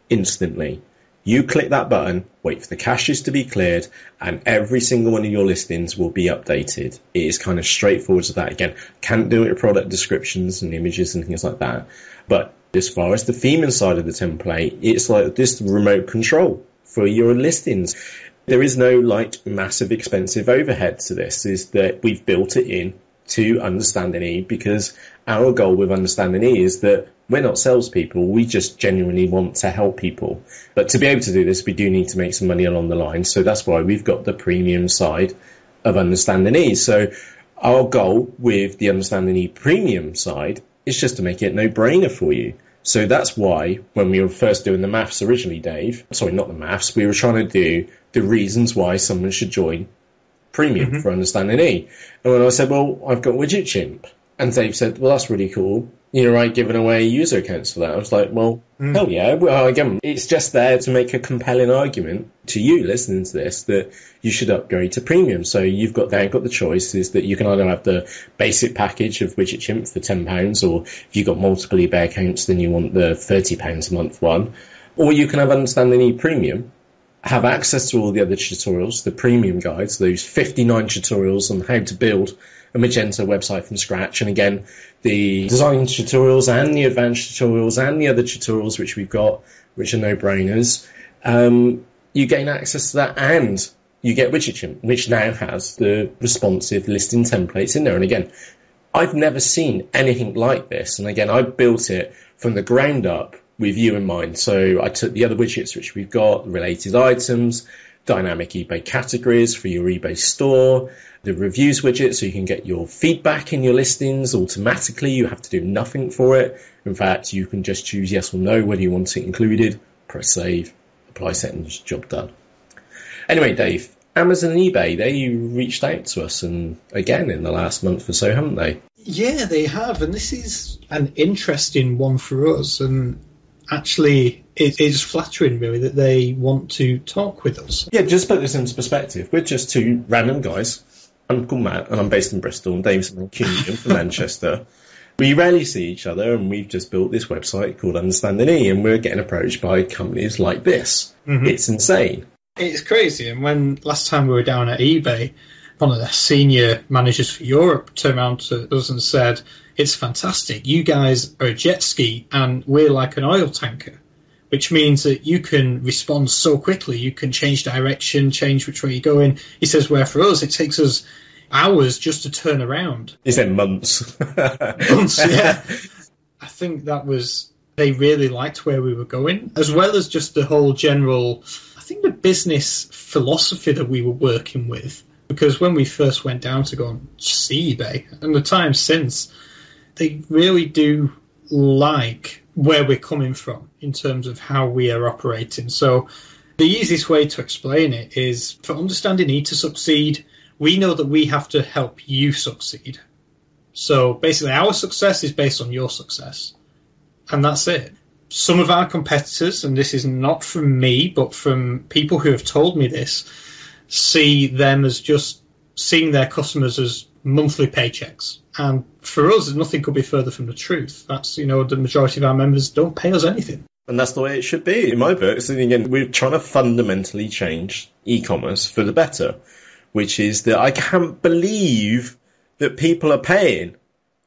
instantly. You click that button, wait for the caches to be cleared, and every single one of your listings will be updated. It is kind of straightforward to that. Again, can't do it with product descriptions and images and things like that. But as far as the theming side of the template, it's like this remote control for your listings. There is no like massive expensive overhead to this, is that we've built it in to Understanding E because our goal with Understanding E is that we're not salespeople. We just genuinely want to help people. But to be able to do this, we do need to make some money along the line. So that's why we've got the premium side of Understanding E. So our goal with the Understanding E premium side is just to make it no brainer for you. So that's why when we were first doing the maths originally, Dave, sorry, not the maths, we were trying to do the reasons why someone should join premium mm-hmm. for Understanding E. And when I said, well, I've got Widget Chimp, and Dave said, well, that's really cool. You're right, giving away user accounts for that. I was like, well, mm. hell yeah. Well, again, it's just there to make a compelling argument to you listening to this that you should upgrade to premium. So you've got there, got the choice is that you can either have the basic package of Widget Chimp for £10, or if you've got multiple eBay accounts, then you want the £30 a month one. Or you can have Understanding E Premium, have access to all the other tutorials, the premium guides, those 59 tutorials on how to build a Magento website from scratch. And again, the design tutorials and the advanced tutorials and the other tutorials which we've got, which are no brainers, um, you gain access to that and you get Widget which now has the responsive listing templates in there. And again, I've never seen anything like this. And again, I built it from the ground up with you in mind. So I took the other widgets which we've got, related items, dynamic eBay categories for your eBay store, the reviews widget so you can get your feedback in your listings automatically. You have to do nothing for it. In fact, you can just choose yes or no whether you want it included, press save, apply settings, job done. Anyway, Dave, Amazon and eBay, they reached out to us and again in the last month or so, haven't they? Yeah, they have, and this is an interesting one for us. And actually it is flattering really that they want to talk with us. Yeah, just put this into perspective. We're just two random guys. I'm called Matt and I'm based in Bristol and Dave's from Cunningham (laughs) from Manchester. We rarely see each other and we've just built this website called Understanding E and we're getting approached by companies like this. Mm-hmm. It's insane. It's crazy. And when last time we were down at eBay, one of the senior managers for Europe turned around to us and said, It's fantastic. You guys are a jet ski and we're like an oil tanker, which means that you can respond so quickly. You can change direction, change which way you're going. He says, Where for us, it takes us hours just to turn around. He said months. (laughs) months, yeah. I think that was, they really liked where we were going, as well as just the whole general, I think the business philosophy that we were working with because when we first went down to go and see eBay, and the time since, they really do like where we're coming from in terms of how we are operating. So the easiest way to explain it is for understanding E to succeed, we know that we have to help you succeed. So basically, our success is based on your success. And that's it. Some of our competitors, and this is not from me, but from people who have told me this, see them as just seeing their customers as monthly paychecks. And for us, nothing could be further from the truth. That's, you know, the majority of our members don't pay us anything. And that's the way it should be in my book. So again, we're trying to fundamentally change e-commerce for the better, which is that I can't believe that people are paying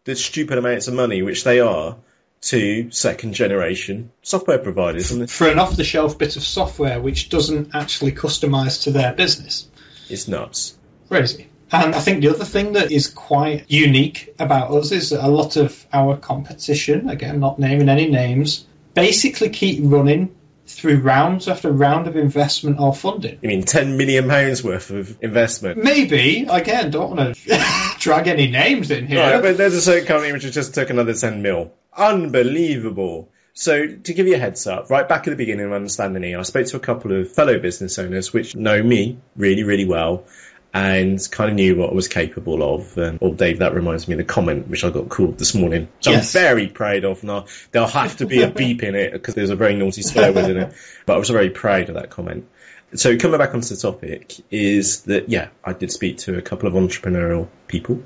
the stupid amounts of money, which they are, to second generation software providers. For an off the shelf bit of software which doesn't actually customize to their business. It's nuts. Crazy. And I think the other thing that is quite unique about us is that a lot of our competition, again, not naming any names, basically keep running through rounds after round of investment or funding. You mean ten million pounds worth of investment? Maybe. Again, don't want to (laughs) drag any names in here. Right, but there's a certain company which has just took another ten mil. Unbelievable. So to give you a heads up, right back at the beginning of Understanding E, I spoke to a couple of fellow business owners which know me really, really well and kind of knew what I was capable of. And, oh, Dave, that reminds me of the comment which I got called this morning, which yes. I'm very proud of. Now, there'll have to be a beep in it because there's a very naughty swear word in it. (laughs) But I was very proud of that comment. So coming back onto the topic is that, yeah, I did speak to a couple of entrepreneurial people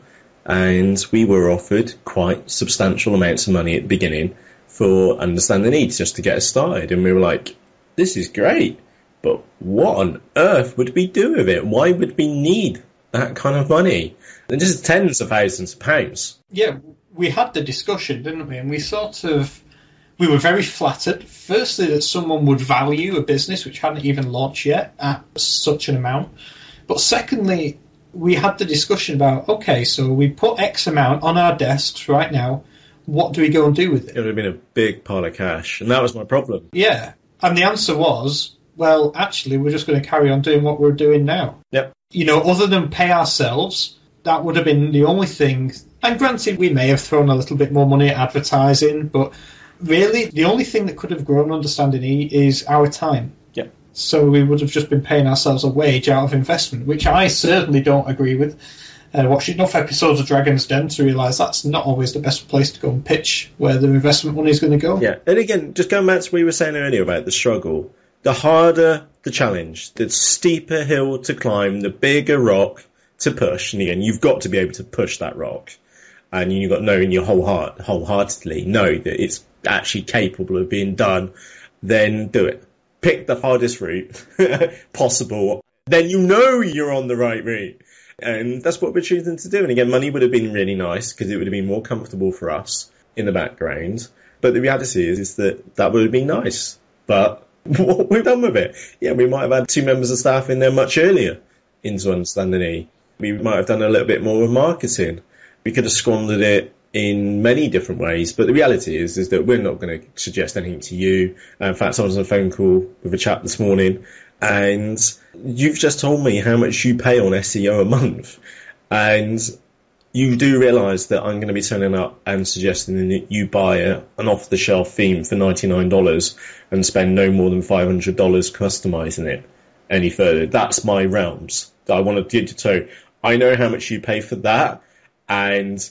and we were offered quite substantial amounts of money at the beginning for Understand the Needs just to get us started. And we were like, this is great, but what on earth would we do with it? Why would we need that kind of money? And this is tens of thousands of pounds. Yeah, we had the discussion, didn't we? And we sort of we were very flattered. Firstly, that someone would value a business which hadn't even launched yet at such an amount. But secondly, we had the discussion about okay, so we put X amount on our desks right now. What do we go and do with It it? would have been a big pile of cash, and that was my problem. Yeah, and the answer was, well, actually, we're just going to carry on doing what we're doing now. Yep. You know, other than pay ourselves, that would have been the only thing. And granted, we may have thrown a little bit more money at advertising, but really, the only thing that could have grown Understanding E is our time. Yep. So we would have just been paying ourselves a wage out of investment, which I certainly don't agree with. Uh, watched enough episodes of Dragon's Den to realise that's not always the best place to go and pitch where the investment money is going to go. Yeah, and again, just going back to what we were saying earlier about the struggle, the harder the challenge, the steeper hill to climb, the bigger rock to push, and again, you've got to be able to push that rock, and you've got to know in your whole heart, wholeheartedly, know that it's actually capable of being done. Then do it. Pick the hardest route (laughs) possible. Then you know you're on the right route. And that's what we're choosing to do. And again, money would have been really nice because it would have been more comfortable for us in the background. But the reality is, is that that would have been nice. But (laughs) what we've done with it, yeah, we might have had two members of staff in there much earlier into Understanding E. We might have done a little bit more with marketing. We could have squandered it in many different ways. But the reality is, is that we're not going to suggest anything to you. In fact, I was on a phone call with a chap this morning and you've just told me how much you pay on SEO a month. And you do realise that I'm going to be turning up and suggesting that you buy a, an off the shelf theme for $99 and spend no more than $500 customising it any further. That's my realms that I want to to. I know how much you pay for that and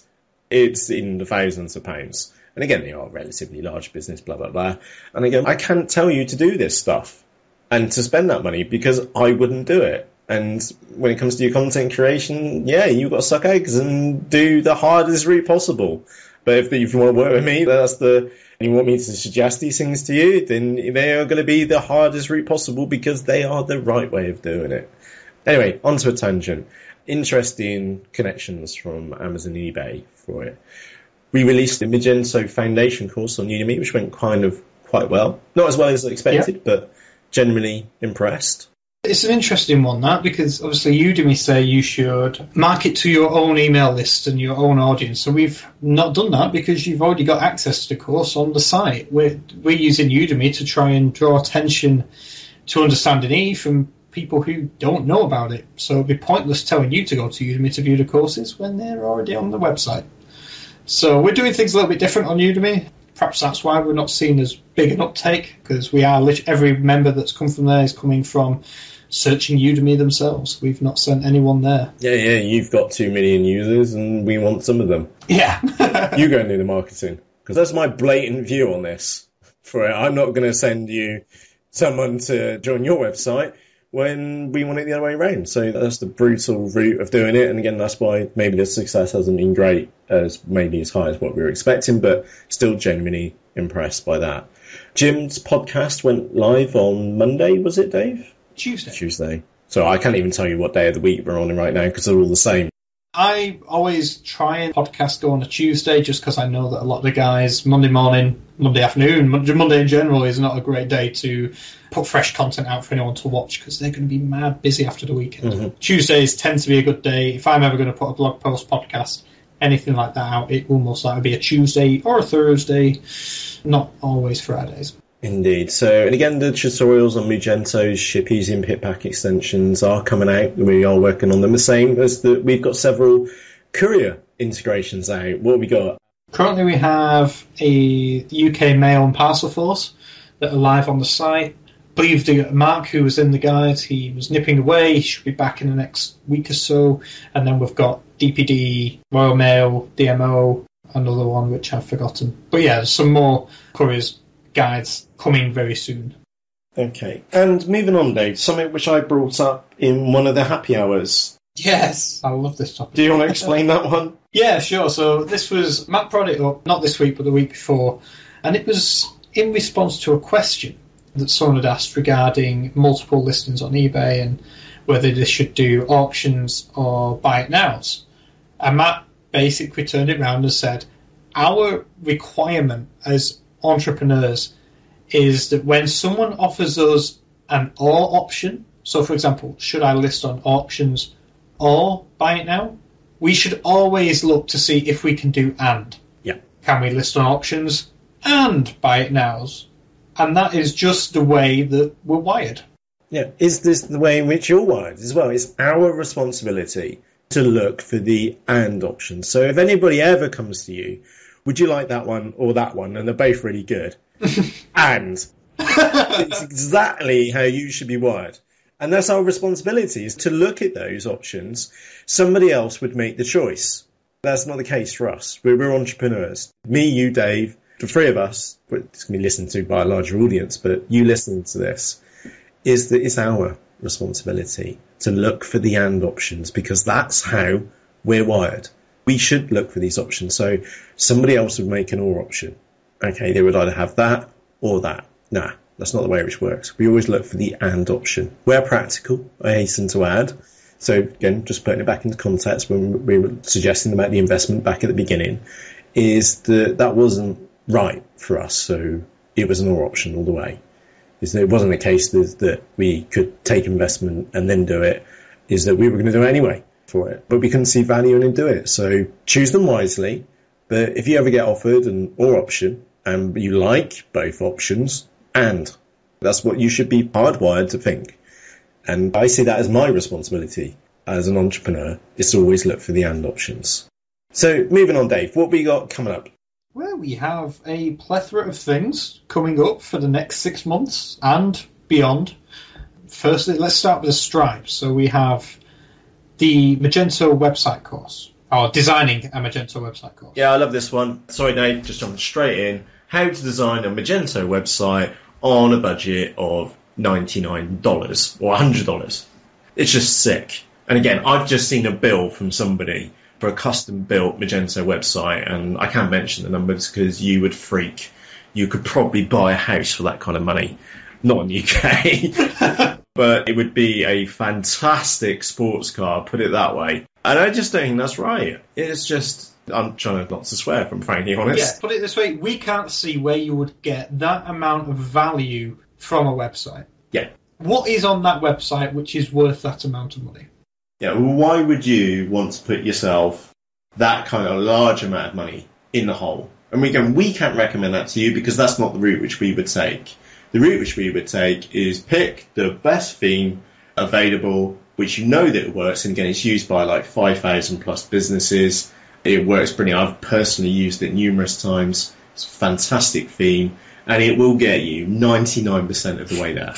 it's in the thousands of pounds. And again, they are a relatively large business, blah, blah, blah. And again, I can't tell you to do this stuff and to spend that money because I wouldn't do it. And when it comes to your content creation, yeah, you've got to suck eggs and do the hardest route possible. But if, if you want to work with me, that's the, and you want me to suggest these things to you, then they are going to be the hardest route possible because they are the right way of doing it. Anyway, onto a tangent. Interesting connections from Amazon eBay for it. We released the Magento Foundation course on Udemy, which went kind of quite well. Not as well as expected, but generally impressed. It's an interesting one, that, because obviously Udemy say you should market to your own email list and your own audience. So we've not done that because you've already got access to the course on the site. We're, we're using Udemy to try and draw attention to understanding E from people who don't know about it. So it'd be pointless telling you to go to Udemy to view the courses when they're already on the website. So we're doing things a little bit different on Udemy. Perhaps that's why we're not seen as big an uptake because we are every member that's come from there is coming from searching Udemy themselves. We've not sent anyone there. Yeah, yeah, you've got two million users and we want some of them. Yeah. (laughs) You go and do the marketing. Because that's my blatant view on this. For it, I'm not going to send you someone to join your website when we want it the other way around. So that's the brutal route of doing it. And again, that's why maybe the success hasn't been great as maybe as high as what we were expecting, but still genuinely impressed by that. Jim's podcast went live on Monday, was it, Dave? Tuesday. Tuesday. So I can't even tell you what day of the week we're on right now because they're all the same. I always try and podcast go on a Tuesday just because I know that a lot of the guys Monday morning, Monday afternoon, Monday in general is not a great day to put fresh content out for anyone to watch because they're going to be mad busy after the weekend. Mm-hmm. Tuesdays tend to be a good day. If I'm ever going to put a blog post, podcast, anything like that out, it will most likely be a Tuesday or a Thursday, not always Fridays. Indeed. So, and again, the tutorials on Magento's Shippies and Pitpack extensions are coming out. We are working on them. The same as the, we've got several courier integrations out. What have we got? Currently, we have a UK mail and parcel force that are live on the site. I believe the Mark, who was in the guide, he was nipping away. He should be back in the next week or so. And then we've got DPD, Royal Mail, DMO, another one which I've forgotten. But yeah, there's some more couriers guides coming very soon. Okay. And moving on, Dave, something which I brought up in one of the happy hours. Yes, I love this topic. Do you want to explain that one? (laughs) Yeah, sure. So this was Matt brought it up not this week but the week before, and it was in response to a question that someone had asked regarding multiple listings on eBay and whether they should do auctions or buy it nows. And Matt basically turned it around and said, our requirement as entrepreneurs is that when someone offers us an or option, so for example, should I list on auctions or buy it now? we should always look to see if we can do and. Yeah. Can we list on options and buy it nows? And that is just the way that we're wired. Yeah. Is this the way in which you're wired as well? It's our responsibility to look for the and option. So if anybody ever comes to you, would you like that one or that one? And they're both really good. (laughs) and it's exactly how you should be wired. And that's our responsibility is to look at those options. Somebody else would make the choice. That's not the case for us. We're, we're entrepreneurs. Me, you, Dave, the three of us, it's going to be listened to by a larger audience, but you listening to this is that it's our responsibility to look for the and options because that's how we're wired. We should look for these options. So somebody else would make an or option. Okay, they would either have that or that. Nah, that's not the way which works. We always look for the and option. Where practical, I hasten to add. So again, just putting it back into context when we were suggesting about the investment back at the beginning, is that that wasn't right for us. So it was an or option all the way. Is that it wasn't a case that, that we could take investment and then do it. Is that we were going to do it anyway for it, but we couldn't see value in it do it. So choose them wisely. But if you ever get offered an or option and you like both options, and that's what you should be hardwired to think. And I see that as my responsibility as an entrepreneur is to always look for the and options. So moving on, Dave, what we got coming up? Well, we have a plethora of things coming up for the next six months and beyond. Firstly, let's start with the stripes. So we have the Magento website course, or designing a Magento website course. Yeah, I love this one. Sorry, Dave, just jumping straight in. How to design a Magento website on a budget of $99 or $100. It's just sick. And again, I've just seen a bill from somebody for a custom built Magento website, and I can't mention the numbers because you would freak. You could probably buy a house for that kind of money. Not in the UK, (laughs) but it would be a fantastic sports car, put it that way. And I just don't think that's right. It's just I'm trying not to swear, if I'm frankly honest. Yeah, put it this way: we can't see where you would get that amount of value from a website. Yeah. What is on that website which is worth that amount of money? Yeah. Well, why would you want to put yourself that kind of large amount of money in the hole? And we can we can't recommend that to you because that's not the route which we would take. The route which we would take is pick the best theme available, which you know that works, and again, it's used by like 5,000 plus businesses it works brilliant. I've personally used it numerous times. It's a fantastic theme, and it will get you 99% of the way there.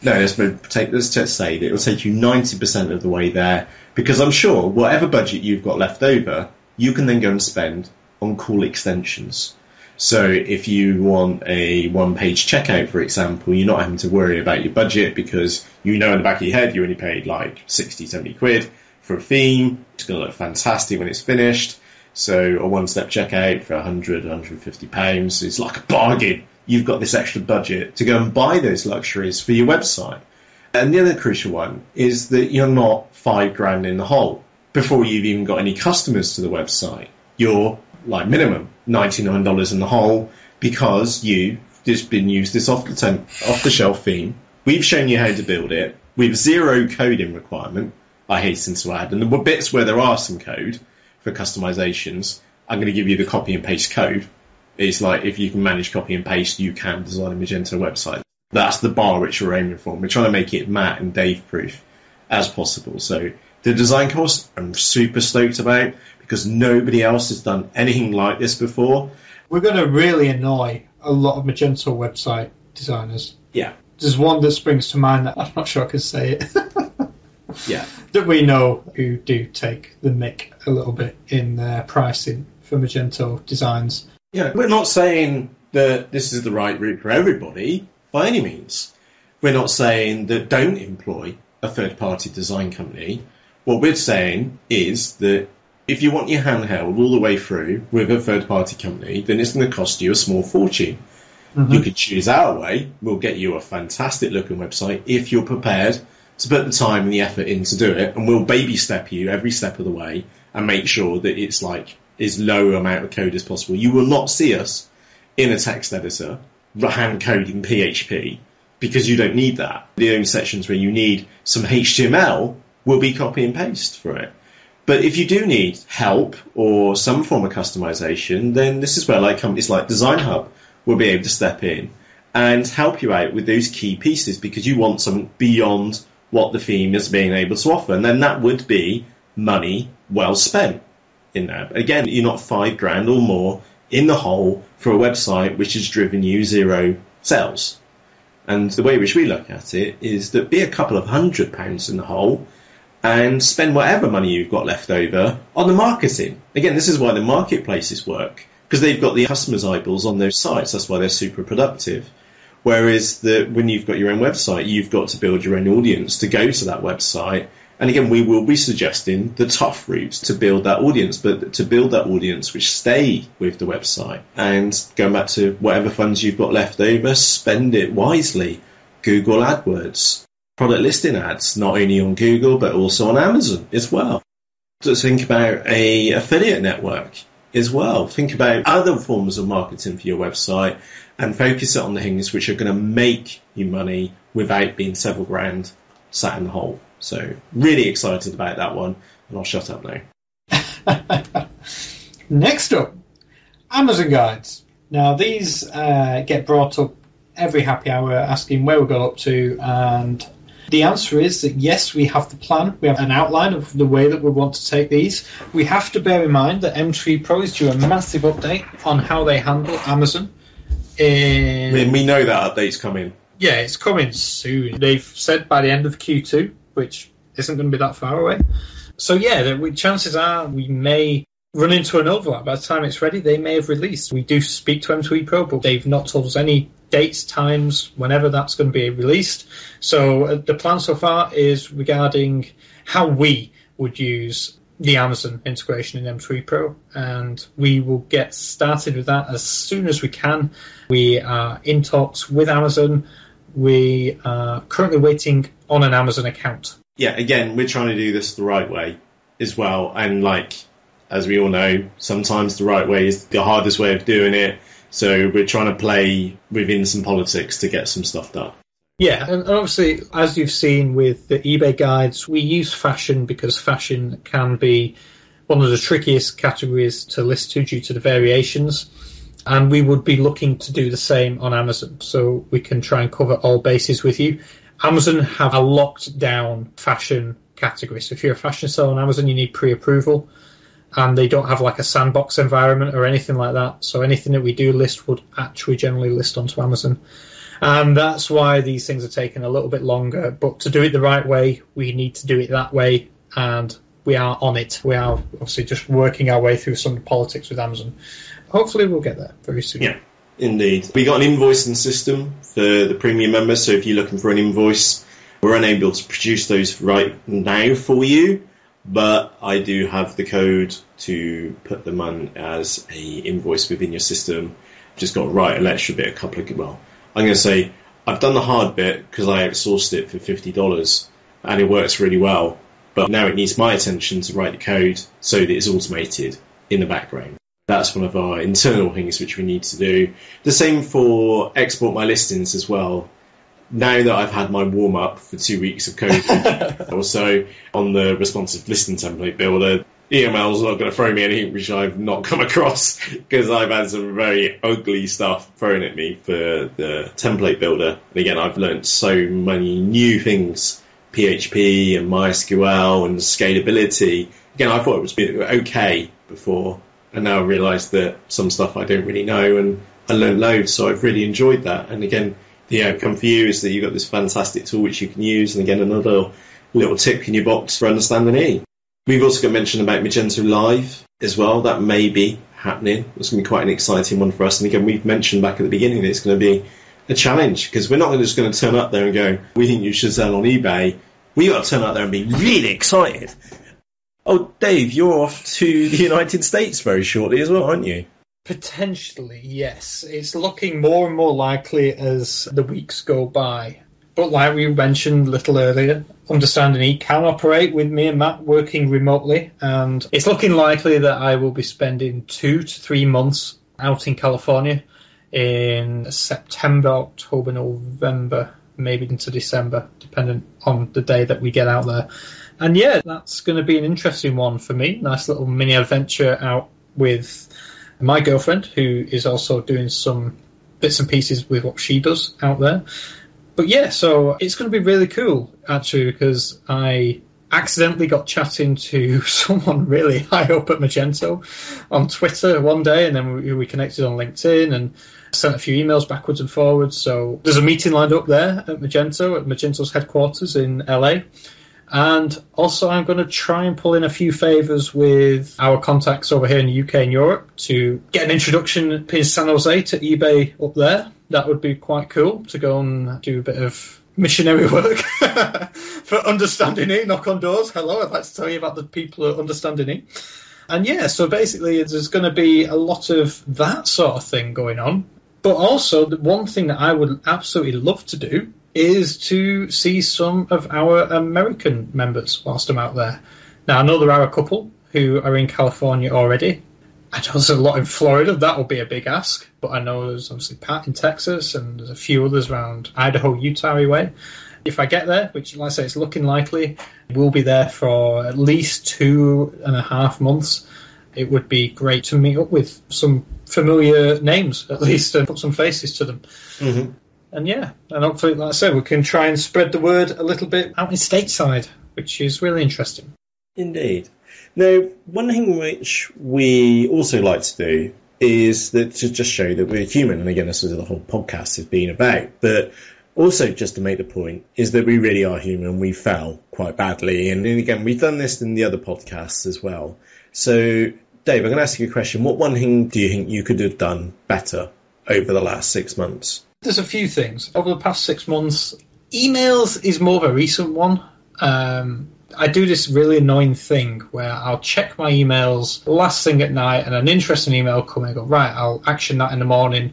No, let's, take, let's just say that it will take you 90% of the way there, because I'm sure whatever budget you've got left over, you can then go and spend on cool extensions. So if you want a one-page checkout, for example, you're not having to worry about your budget because you know in the back of your head you only paid like 60, 70 quid for a theme. It's going to look fantastic when it's finished. So a one-step checkout for 100, 150 pounds is like a bargain. You've got this extra budget to go and buy those luxuries for your website. And the other crucial one is that you're not five grand in the hole before you've even got any customers to the website. You're like minimum $99 in the hole because you've just been used this off the, off the shelf theme. We've shown you how to build it with zero coding requirement, I hasten to add. And the were bits where there are some code, for customizations, I'm going to give you the copy and paste code. It's like if you can manage copy and paste, you can design a Magento website. That's the bar which we're aiming for. We're trying to make it Matt and Dave proof as possible. So the design course, I'm super stoked about because nobody else has done anything like this before. We're going to really annoy a lot of Magento website designers. Yeah. There's one that springs to mind that I'm not sure I can say it. (laughs) yeah. That we know who do take the mick a little bit in their pricing for Magento designs. Yeah, we're not saying that this is the right route for everybody by any means. We're not saying that don't employ a third party design company. What we're saying is that If you want your handheld all the way through with a third party company, then it's going to cost you a small fortune. Mm-hmm. You could choose our way. We'll get you a fantastic looking website if you're prepared to put the time and the effort in to do it, and we'll baby step you every step of the way and make sure that it's like as low amount of code as possible. You will not see us in a text editor hand coding PHP because you don't need that. The only sections where you need some HTML will be copy and paste for it. But if you do need help or some form of customization, then this is where like companies like Design Hub will be able to step in and help you out with those key pieces because you want something beyond what the theme is being able to offer. And then that would be money well spent in that. Again, you're not five grand or more in the hole for a website which has driven you zero sales. And the way which we look at it is that be a couple of hundred pounds in the hole and spend whatever money you've got left over on the marketing. Again, this is why the marketplaces work because they've got the customers' eyeballs on those sites. That's why they're super productive. Whereas the, when you've got your own website, you've got to build your own audience to go to that website. And again, we will be suggesting the tough routes to build that audience, but to build that audience which stay with the website and going back to whatever funds you've got left over, spend it wisely. Google AdWords, product listing ads, not only on Google, but also on Amazon as well. To think about a affiliate network as well. Think about other forms of marketing for your website and focus it on the things which are going to make you money without being several grand sat in the hole. So really excited about that one, and I'll shut up now. (laughs) Next up, Amazon guides. Now these uh, get brought up every happy hour, asking where we got up to, and the answer is that yes, we have the plan. We have an outline of the way that we want to take these. We have to bear in mind that M2E Pro is due a massive update on how they handle Amazon. In... Mean, we know that update's coming. Yeah, it's coming soon. They've said by the end of Q2, which isn't going to be that far away. So yeah, the, chances are we may run into an overlap. By the time it's ready, they may have released. We do speak to M2E Pro, but they've not told us any dates, times, whenever that's going to be released. So uh, the plan so far is regarding how we would use the Amazon integration in M2E Pro, and we will get started with that as soon as we can. We are in talks with Amazon. We are currently waiting on an Amazon account. Yeah, again, we're trying to do this the right way as well. And like, as we all know, sometimes the right way is the hardest way of doing it. So we're trying to play within some politics to get some stuff done. Yeah, and obviously, as you've seen with the eBay guides, we use fashion because fashion can be one of the trickiest categories to list to due to the variations. And we would be looking to do the same on Amazon, so we can try and cover all bases with you. Amazon have a locked down fashion category. So if you're a fashion seller on Amazon, you need pre approval. And they don't have like a sandbox environment or anything like that. So anything that we do list would actually generally list onto Amazon. And that's why these things are taking a little bit longer. But to do it the right way, we need to do it that way. And we are on it. We are obviously just working our way through some politics with Amazon. Hopefully, we'll get there very soon. Yeah, indeed. We got an invoicing system for the premium members. So if you're looking for an invoice, we're unable to produce those right now for you. But I do have the code to put them on as a invoice within your system. Just got to write a extra bit, a couple of well, I'm going to say I've done the hard bit because I outsourced it for fifty dollars, and it works really well. But now it needs my attention to write the code so that it's automated in the background. That's one of our internal things which we need to do. The same for export my listings as well. Now that I've had my warm up for two weeks of code, also (laughs) on the responsive listing template builder, XML's not going to throw me anything which I've not come (laughs) across because I've had some very ugly stuff thrown at me for the template builder. And again, I've learned so many new things, PHP and MySQL and scalability. Again, I thought it was okay before, and now I realise that some stuff I don't really know, and I learned loads. So I've really enjoyed that. And again, the outcome for you is that you've got this fantastic tool which you can use, and again, another little tip in your box for understanding E. We've also got mention about Magento Live as well. That may be happening. It's going to be quite an exciting one for us. And again, we've mentioned back at the beginning that it's going to be a challenge because we're not just going to turn up there and go, we think you should sell on eBay. We've got to turn up there and be really excited. Oh, Dave, you're off to the United States very shortly as well, aren't you? Potentially, yes. It's looking more and more likely as the weeks go by. But like we mentioned a little earlier, Understanding he can operate with me and Matt working remotely, and it's looking likely that I will be spending two to three months out in California in September, October, November, maybe into December, depending on the day that we get out there. And yeah, that's going to be an interesting one for me. Nice little mini adventure out with my girlfriend, who is also doing some bits and pieces with what she does out there but yeah, so it's going to be really cool actually because I accidentally got chatting to (laughs) someone really high up at Magento on Twitter one day, and then we, we, connected on LinkedIn and sent a few emails backwards and forwards. So there's a meeting lined up there at Magento, at Magento's headquarters in LA. And also, I'm going to try and pull in a few favours with our contacts over here in the UK and Europe to get an introduction in San Jose to eBay up there that would be quite cool to go and do a bit of missionary (laughs) work (laughs) for Understanding E, knock on doors. Hello, I'd like to tell you about the people at Understanding E. And yeah, so basically there's going to be a lot of that sort of thing going on. But also, the one thing that I would absolutely love to do is to see some of our American members whilst I'm out there. Now, I know there are a couple who are in California already, I know there's a lot in Florida. That will be a big ask. But I know there's obviously Pat in Texas and there's a few others around Idaho, Utah way. If I get there, which like I say, it's looking likely, we'll be there for at least two and a half months. It would be great to meet up with some familiar names, at least, and put some faces to them. Mm-hmm. And yeah, and hopefully, like I said, we can try and spread the word a little bit out in stateside, which is really interesting. Indeed. Now, one thing which we also like to do is that to just show that we're human, and again, this is what the whole podcast has been about. But also, just to make the point, is that we really are human. We fell quite badly, and again, we've done this in the other podcasts as well. So, Dave, I'm going to ask you a question. What one thing do you think you could have done better over the last six months? There's a few things over the past six months. Emails is more of a recent one. Um, I do this really annoying thing where I'll check my emails last thing at night and an interesting email come and go, right, I'll action that in the morning.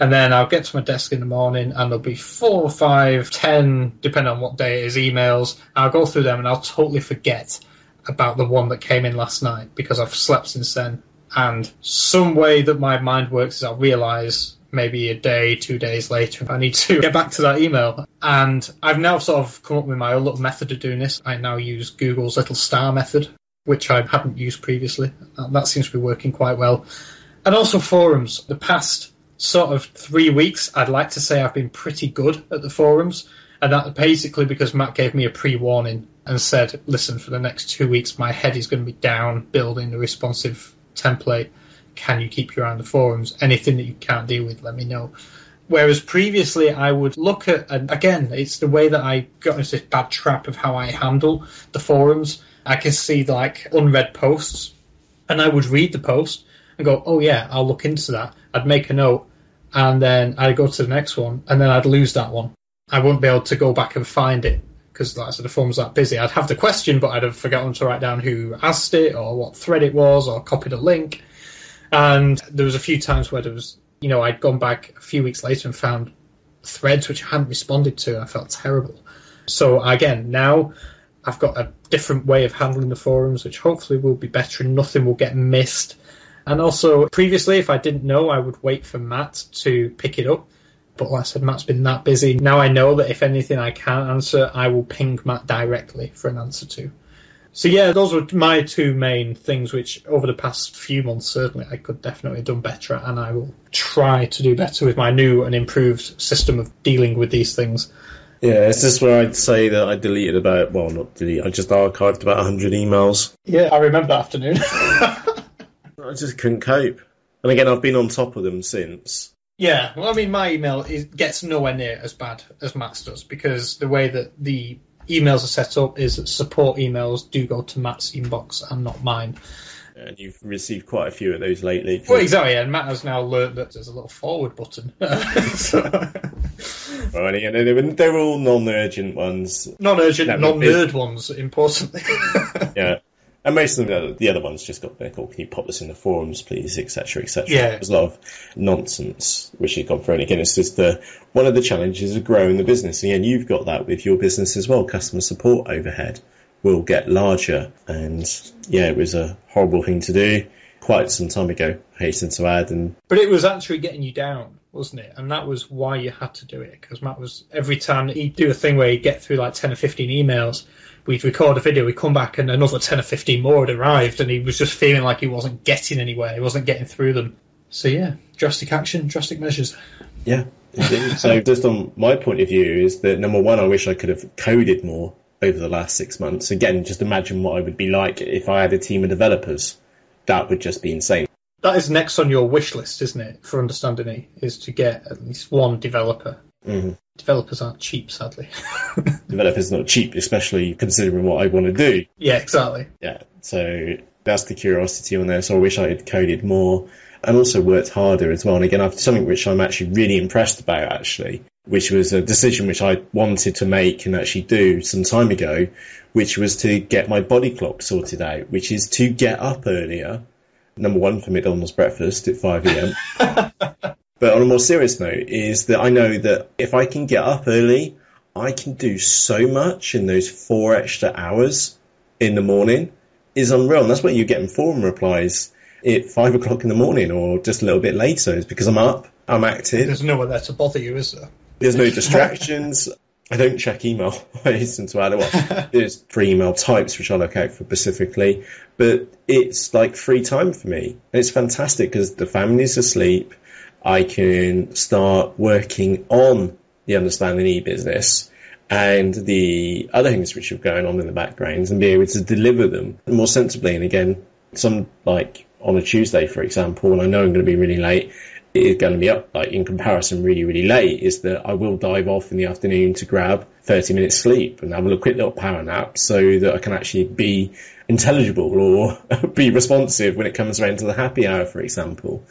And then I'll get to my desk in the morning and there'll be four five, ten, depending on what day it is, emails. I'll go through them and I'll totally forget about the one that came in last night because I've slept since then. And some way that my mind works is I'll realize maybe a day, two days later, if I need to (laughs) get back to that email. And I've now sort of come up with my own little method of doing this. I now use Google's little star method, which I hadn't used previously. That seems to be working quite well. And also forums. The past sort of three weeks, I'd like to say I've been pretty good at the forums. And that basically because Matt gave me a pre warning and said, listen, for the next two weeks, my head is going to be down building a responsive template can you keep your eye on the forums? Anything that you can't deal with, let me know. Whereas previously, I would look at, and again, it's the way that I got into this bad trap of how I handle the forums. I can see like unread posts, and I would read the post and go, oh yeah, I'll look into that. I'd make a note, and then I'd go to the next one, and then I'd lose that one. I wouldn't be able to go back and find it because like the forum's that busy. I'd have the question, but I'd have forgotten to write down who asked it or what thread it was or copied a link. And there was a few times where there was, you know, I'd gone back a few weeks later and found threads which I hadn't responded to. I felt terrible. So again, now I've got a different way of handling the forums, which hopefully will be better and nothing will get missed. And also, previously, if I didn't know, I would wait for Matt to pick it up. But like I said, Matt's been that busy. Now I know that if anything I can't answer, I will ping Matt directly for an answer to. So yeah, those were my two main things, which over the past few months certainly I could definitely have done better at, and I will try to do better with my new and improved system of dealing with these things. Yeah, is this where I'd say that I deleted about well, not delete, I just archived about hundred emails. Yeah, I remember that afternoon. (laughs) I just couldn't cope, and again, I've been on top of them since. Yeah, well, I mean, my email is, gets nowhere near as bad as Matt's does because the way that the emails are set up is that support emails do go to Matt's inbox and not mine. And you've received quite a few of those lately. Well, exactly, and Matt has now learned that there's a little forward button. (laughs) so. Well, you know, they're, they're all non-urgent ones. Non-urgent, non-nerd ones, importantly. (laughs) yeah. And most of the, the other ones just got there, called, can you pop this in the forums, please, etc., etc. Yeah. There's a lot of nonsense which has gone through. And again, it's just the, one of the challenges of growing the business. And again, you've got that with your business as well. Customer support overhead will get larger. And yeah, it was a horrible thing to do quite some time ago, hasten to add. And But it was actually getting you down, wasn't it? And that was why you had to do it. Because Matt was, every time he'd do a thing where he'd get through like 10 or 15 emails, we'd record a video, we'd come back and another 10 or 15 more had arrived. And he was just feeling like he wasn't getting anywhere, he wasn't getting through them. So yeah, drastic action, drastic measures. Yeah. so (laughs) just on my point of view is that number one, I wish I could have coded more over the last six months. Again, just imagine what I would be like if I had a team of developers. That would just be insane. That is next on your wish list, isn't it? For understanding E, is to get at least one developer. hmm Developers aren't cheap, sadly. (laughs) Developers not cheap, especially considering what I want to do. yeah, exactly. Yeah. So that's the curiosity on there. So I wish I had coded more and also worked harder as well. And again, I've something which I'm actually really impressed about actually, which was a decision which I wanted to make and actually do some time ago, which was to get my body clock sorted out, which is to get up earlier. Number one for McDonald's breakfast at 5 a.m. (laughs) but on a more serious note is that I know that if I can get up early, I can do so much in those four extra hours in the morning is unreal. And that's what you get getting forum replies at five o'clock in the morning or just a little bit later is because I'm up, I'm active, There's no one there to bother you, is there? there's no distractions. (laughs) I don't check email. (laughs) I listen to one. (laughs) There's three email types which I look out for specifically, but it's like free time for me. And it's fantastic because the family's asleep. I can start working on the understanding e-business and the other things which are going on in the background and be able to deliver them more sensibly. And again, some like on a Tuesday, for example, when I know I'm going to be really late, it is going to be up like in comparison really, really late is that I will dive off in the afternoon to grab 30 minutes sleep and have a quick little power nap so that I can actually be intelligible or (laughs) be responsive when it comes around to the happy hour, for example.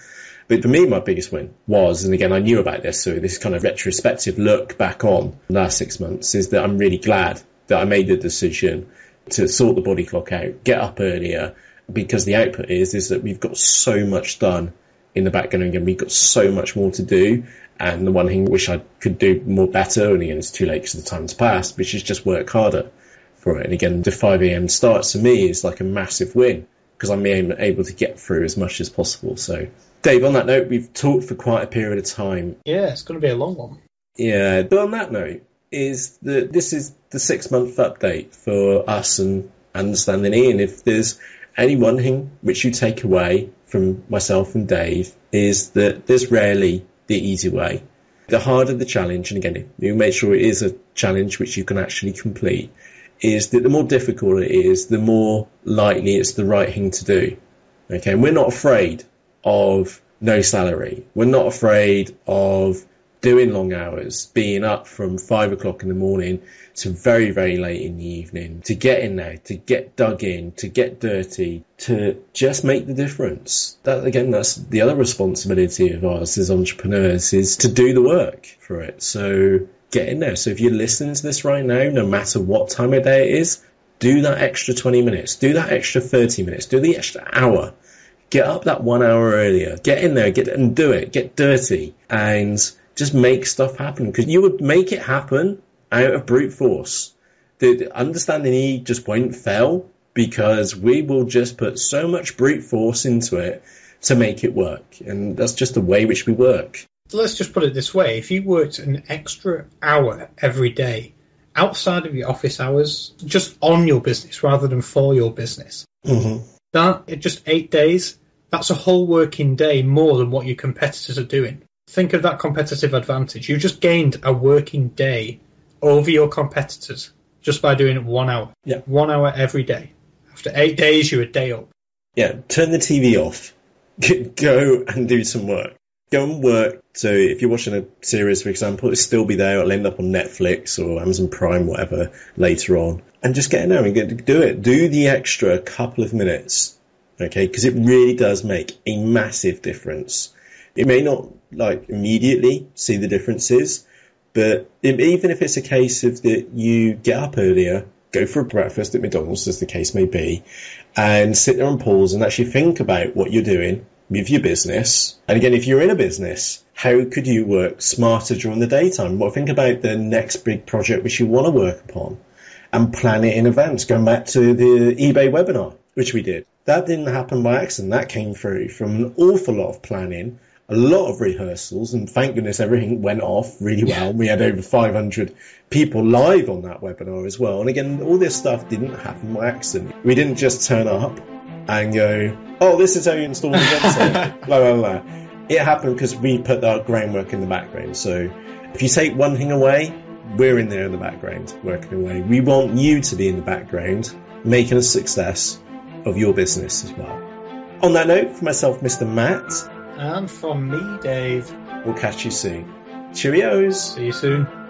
But for me, my biggest win was, and again, I knew about this, so this kind of retrospective look back on the last six months is that I'm really glad that I made the decision to sort the body clock out, get up earlier, because the output is, is that we've got so much done in the background again, we've got so much more to do. And the one thing I wish I could do more better, and again, it's too late because the time's passed, which is just work harder for it. And again, the 5 a.m. starts for me is like a massive win because I'm able to get through as much as possible. So, Dave, on that note, we've talked for quite a period of time. Yeah, it's going to be a long one. Yeah, but on that note, is that this is the six month update for us and understanding. And if there's any one thing which you take away from myself and Dave is that there's rarely the easy way. The harder the challenge, and again, you make sure it is a challenge which you can actually complete, is that the more difficult it is, the more likely it's the right thing to do. Okay, and we're not afraid of no salary. We're not afraid of doing long hours, being up from five o'clock in the morning to very, very late in the evening, to get in there, to get dug in, to get dirty, to just make the difference. That again, that's the other responsibility of ours as entrepreneurs is to do the work for it. So get in there. So if you're listening to this right now, no matter what time of day it is, do that extra 20 minutes, do that extra 30 minutes, do the extra hour. Get up that one hour earlier. Get in there, get and do it. Get dirty and just make stuff happen because you would make it happen out of brute force. The, the understanding E just won't fail because we will just put so much brute force into it to make it work, and that's just the way which we work. Let's just put it this way: if you worked an extra hour every day outside of your office hours, just on your business rather than for your business, Mm-hmm. That just eight days, that's a whole working day more than what your competitors are doing. Think of that competitive advantage. You just gained a working day over your competitors just by doing it one hour. Yeah. One hour every day. After eight days, you're a day up. Yeah, turn the TV off. (laughs) Go and do some work. Go and work. So if you're watching a series, for example, it'll still be there. It'll end up on Netflix or Amazon Prime, whatever, later on. And just get in there and get, do it. Do the extra couple of minutes. Okay, because it really does make a massive difference. It may not like immediately see the differences, but if, even if it's a case of that you get up earlier, go for a breakfast at McDonald's, as the case may be, and sit there and pause and actually think about what you're doing with your business. And again, if you're in a business, how could you work smarter during the daytime? Well, think about the next big project which you want to work upon and plan it in advance. Going back to the eBay webinar, which we did. That didn't happen by accident. That came through from an awful lot of planning, a lot of rehearsals, and thank goodness everything went off really well. We had over 500 people live on that webinar as well. And again, all this stuff didn't happen by accident. We didn't just turn up and go, oh, this is how you install the website, (laughs) blah, blah, blah. It happened because we put our groundwork in the background. So if you take one thing away, we're in there in the background working away. We want you to be in the background making a success of your business as well. On that note, for myself, Mr. Matt. And from me, Dave. We'll catch you soon. Cheerios. See you soon.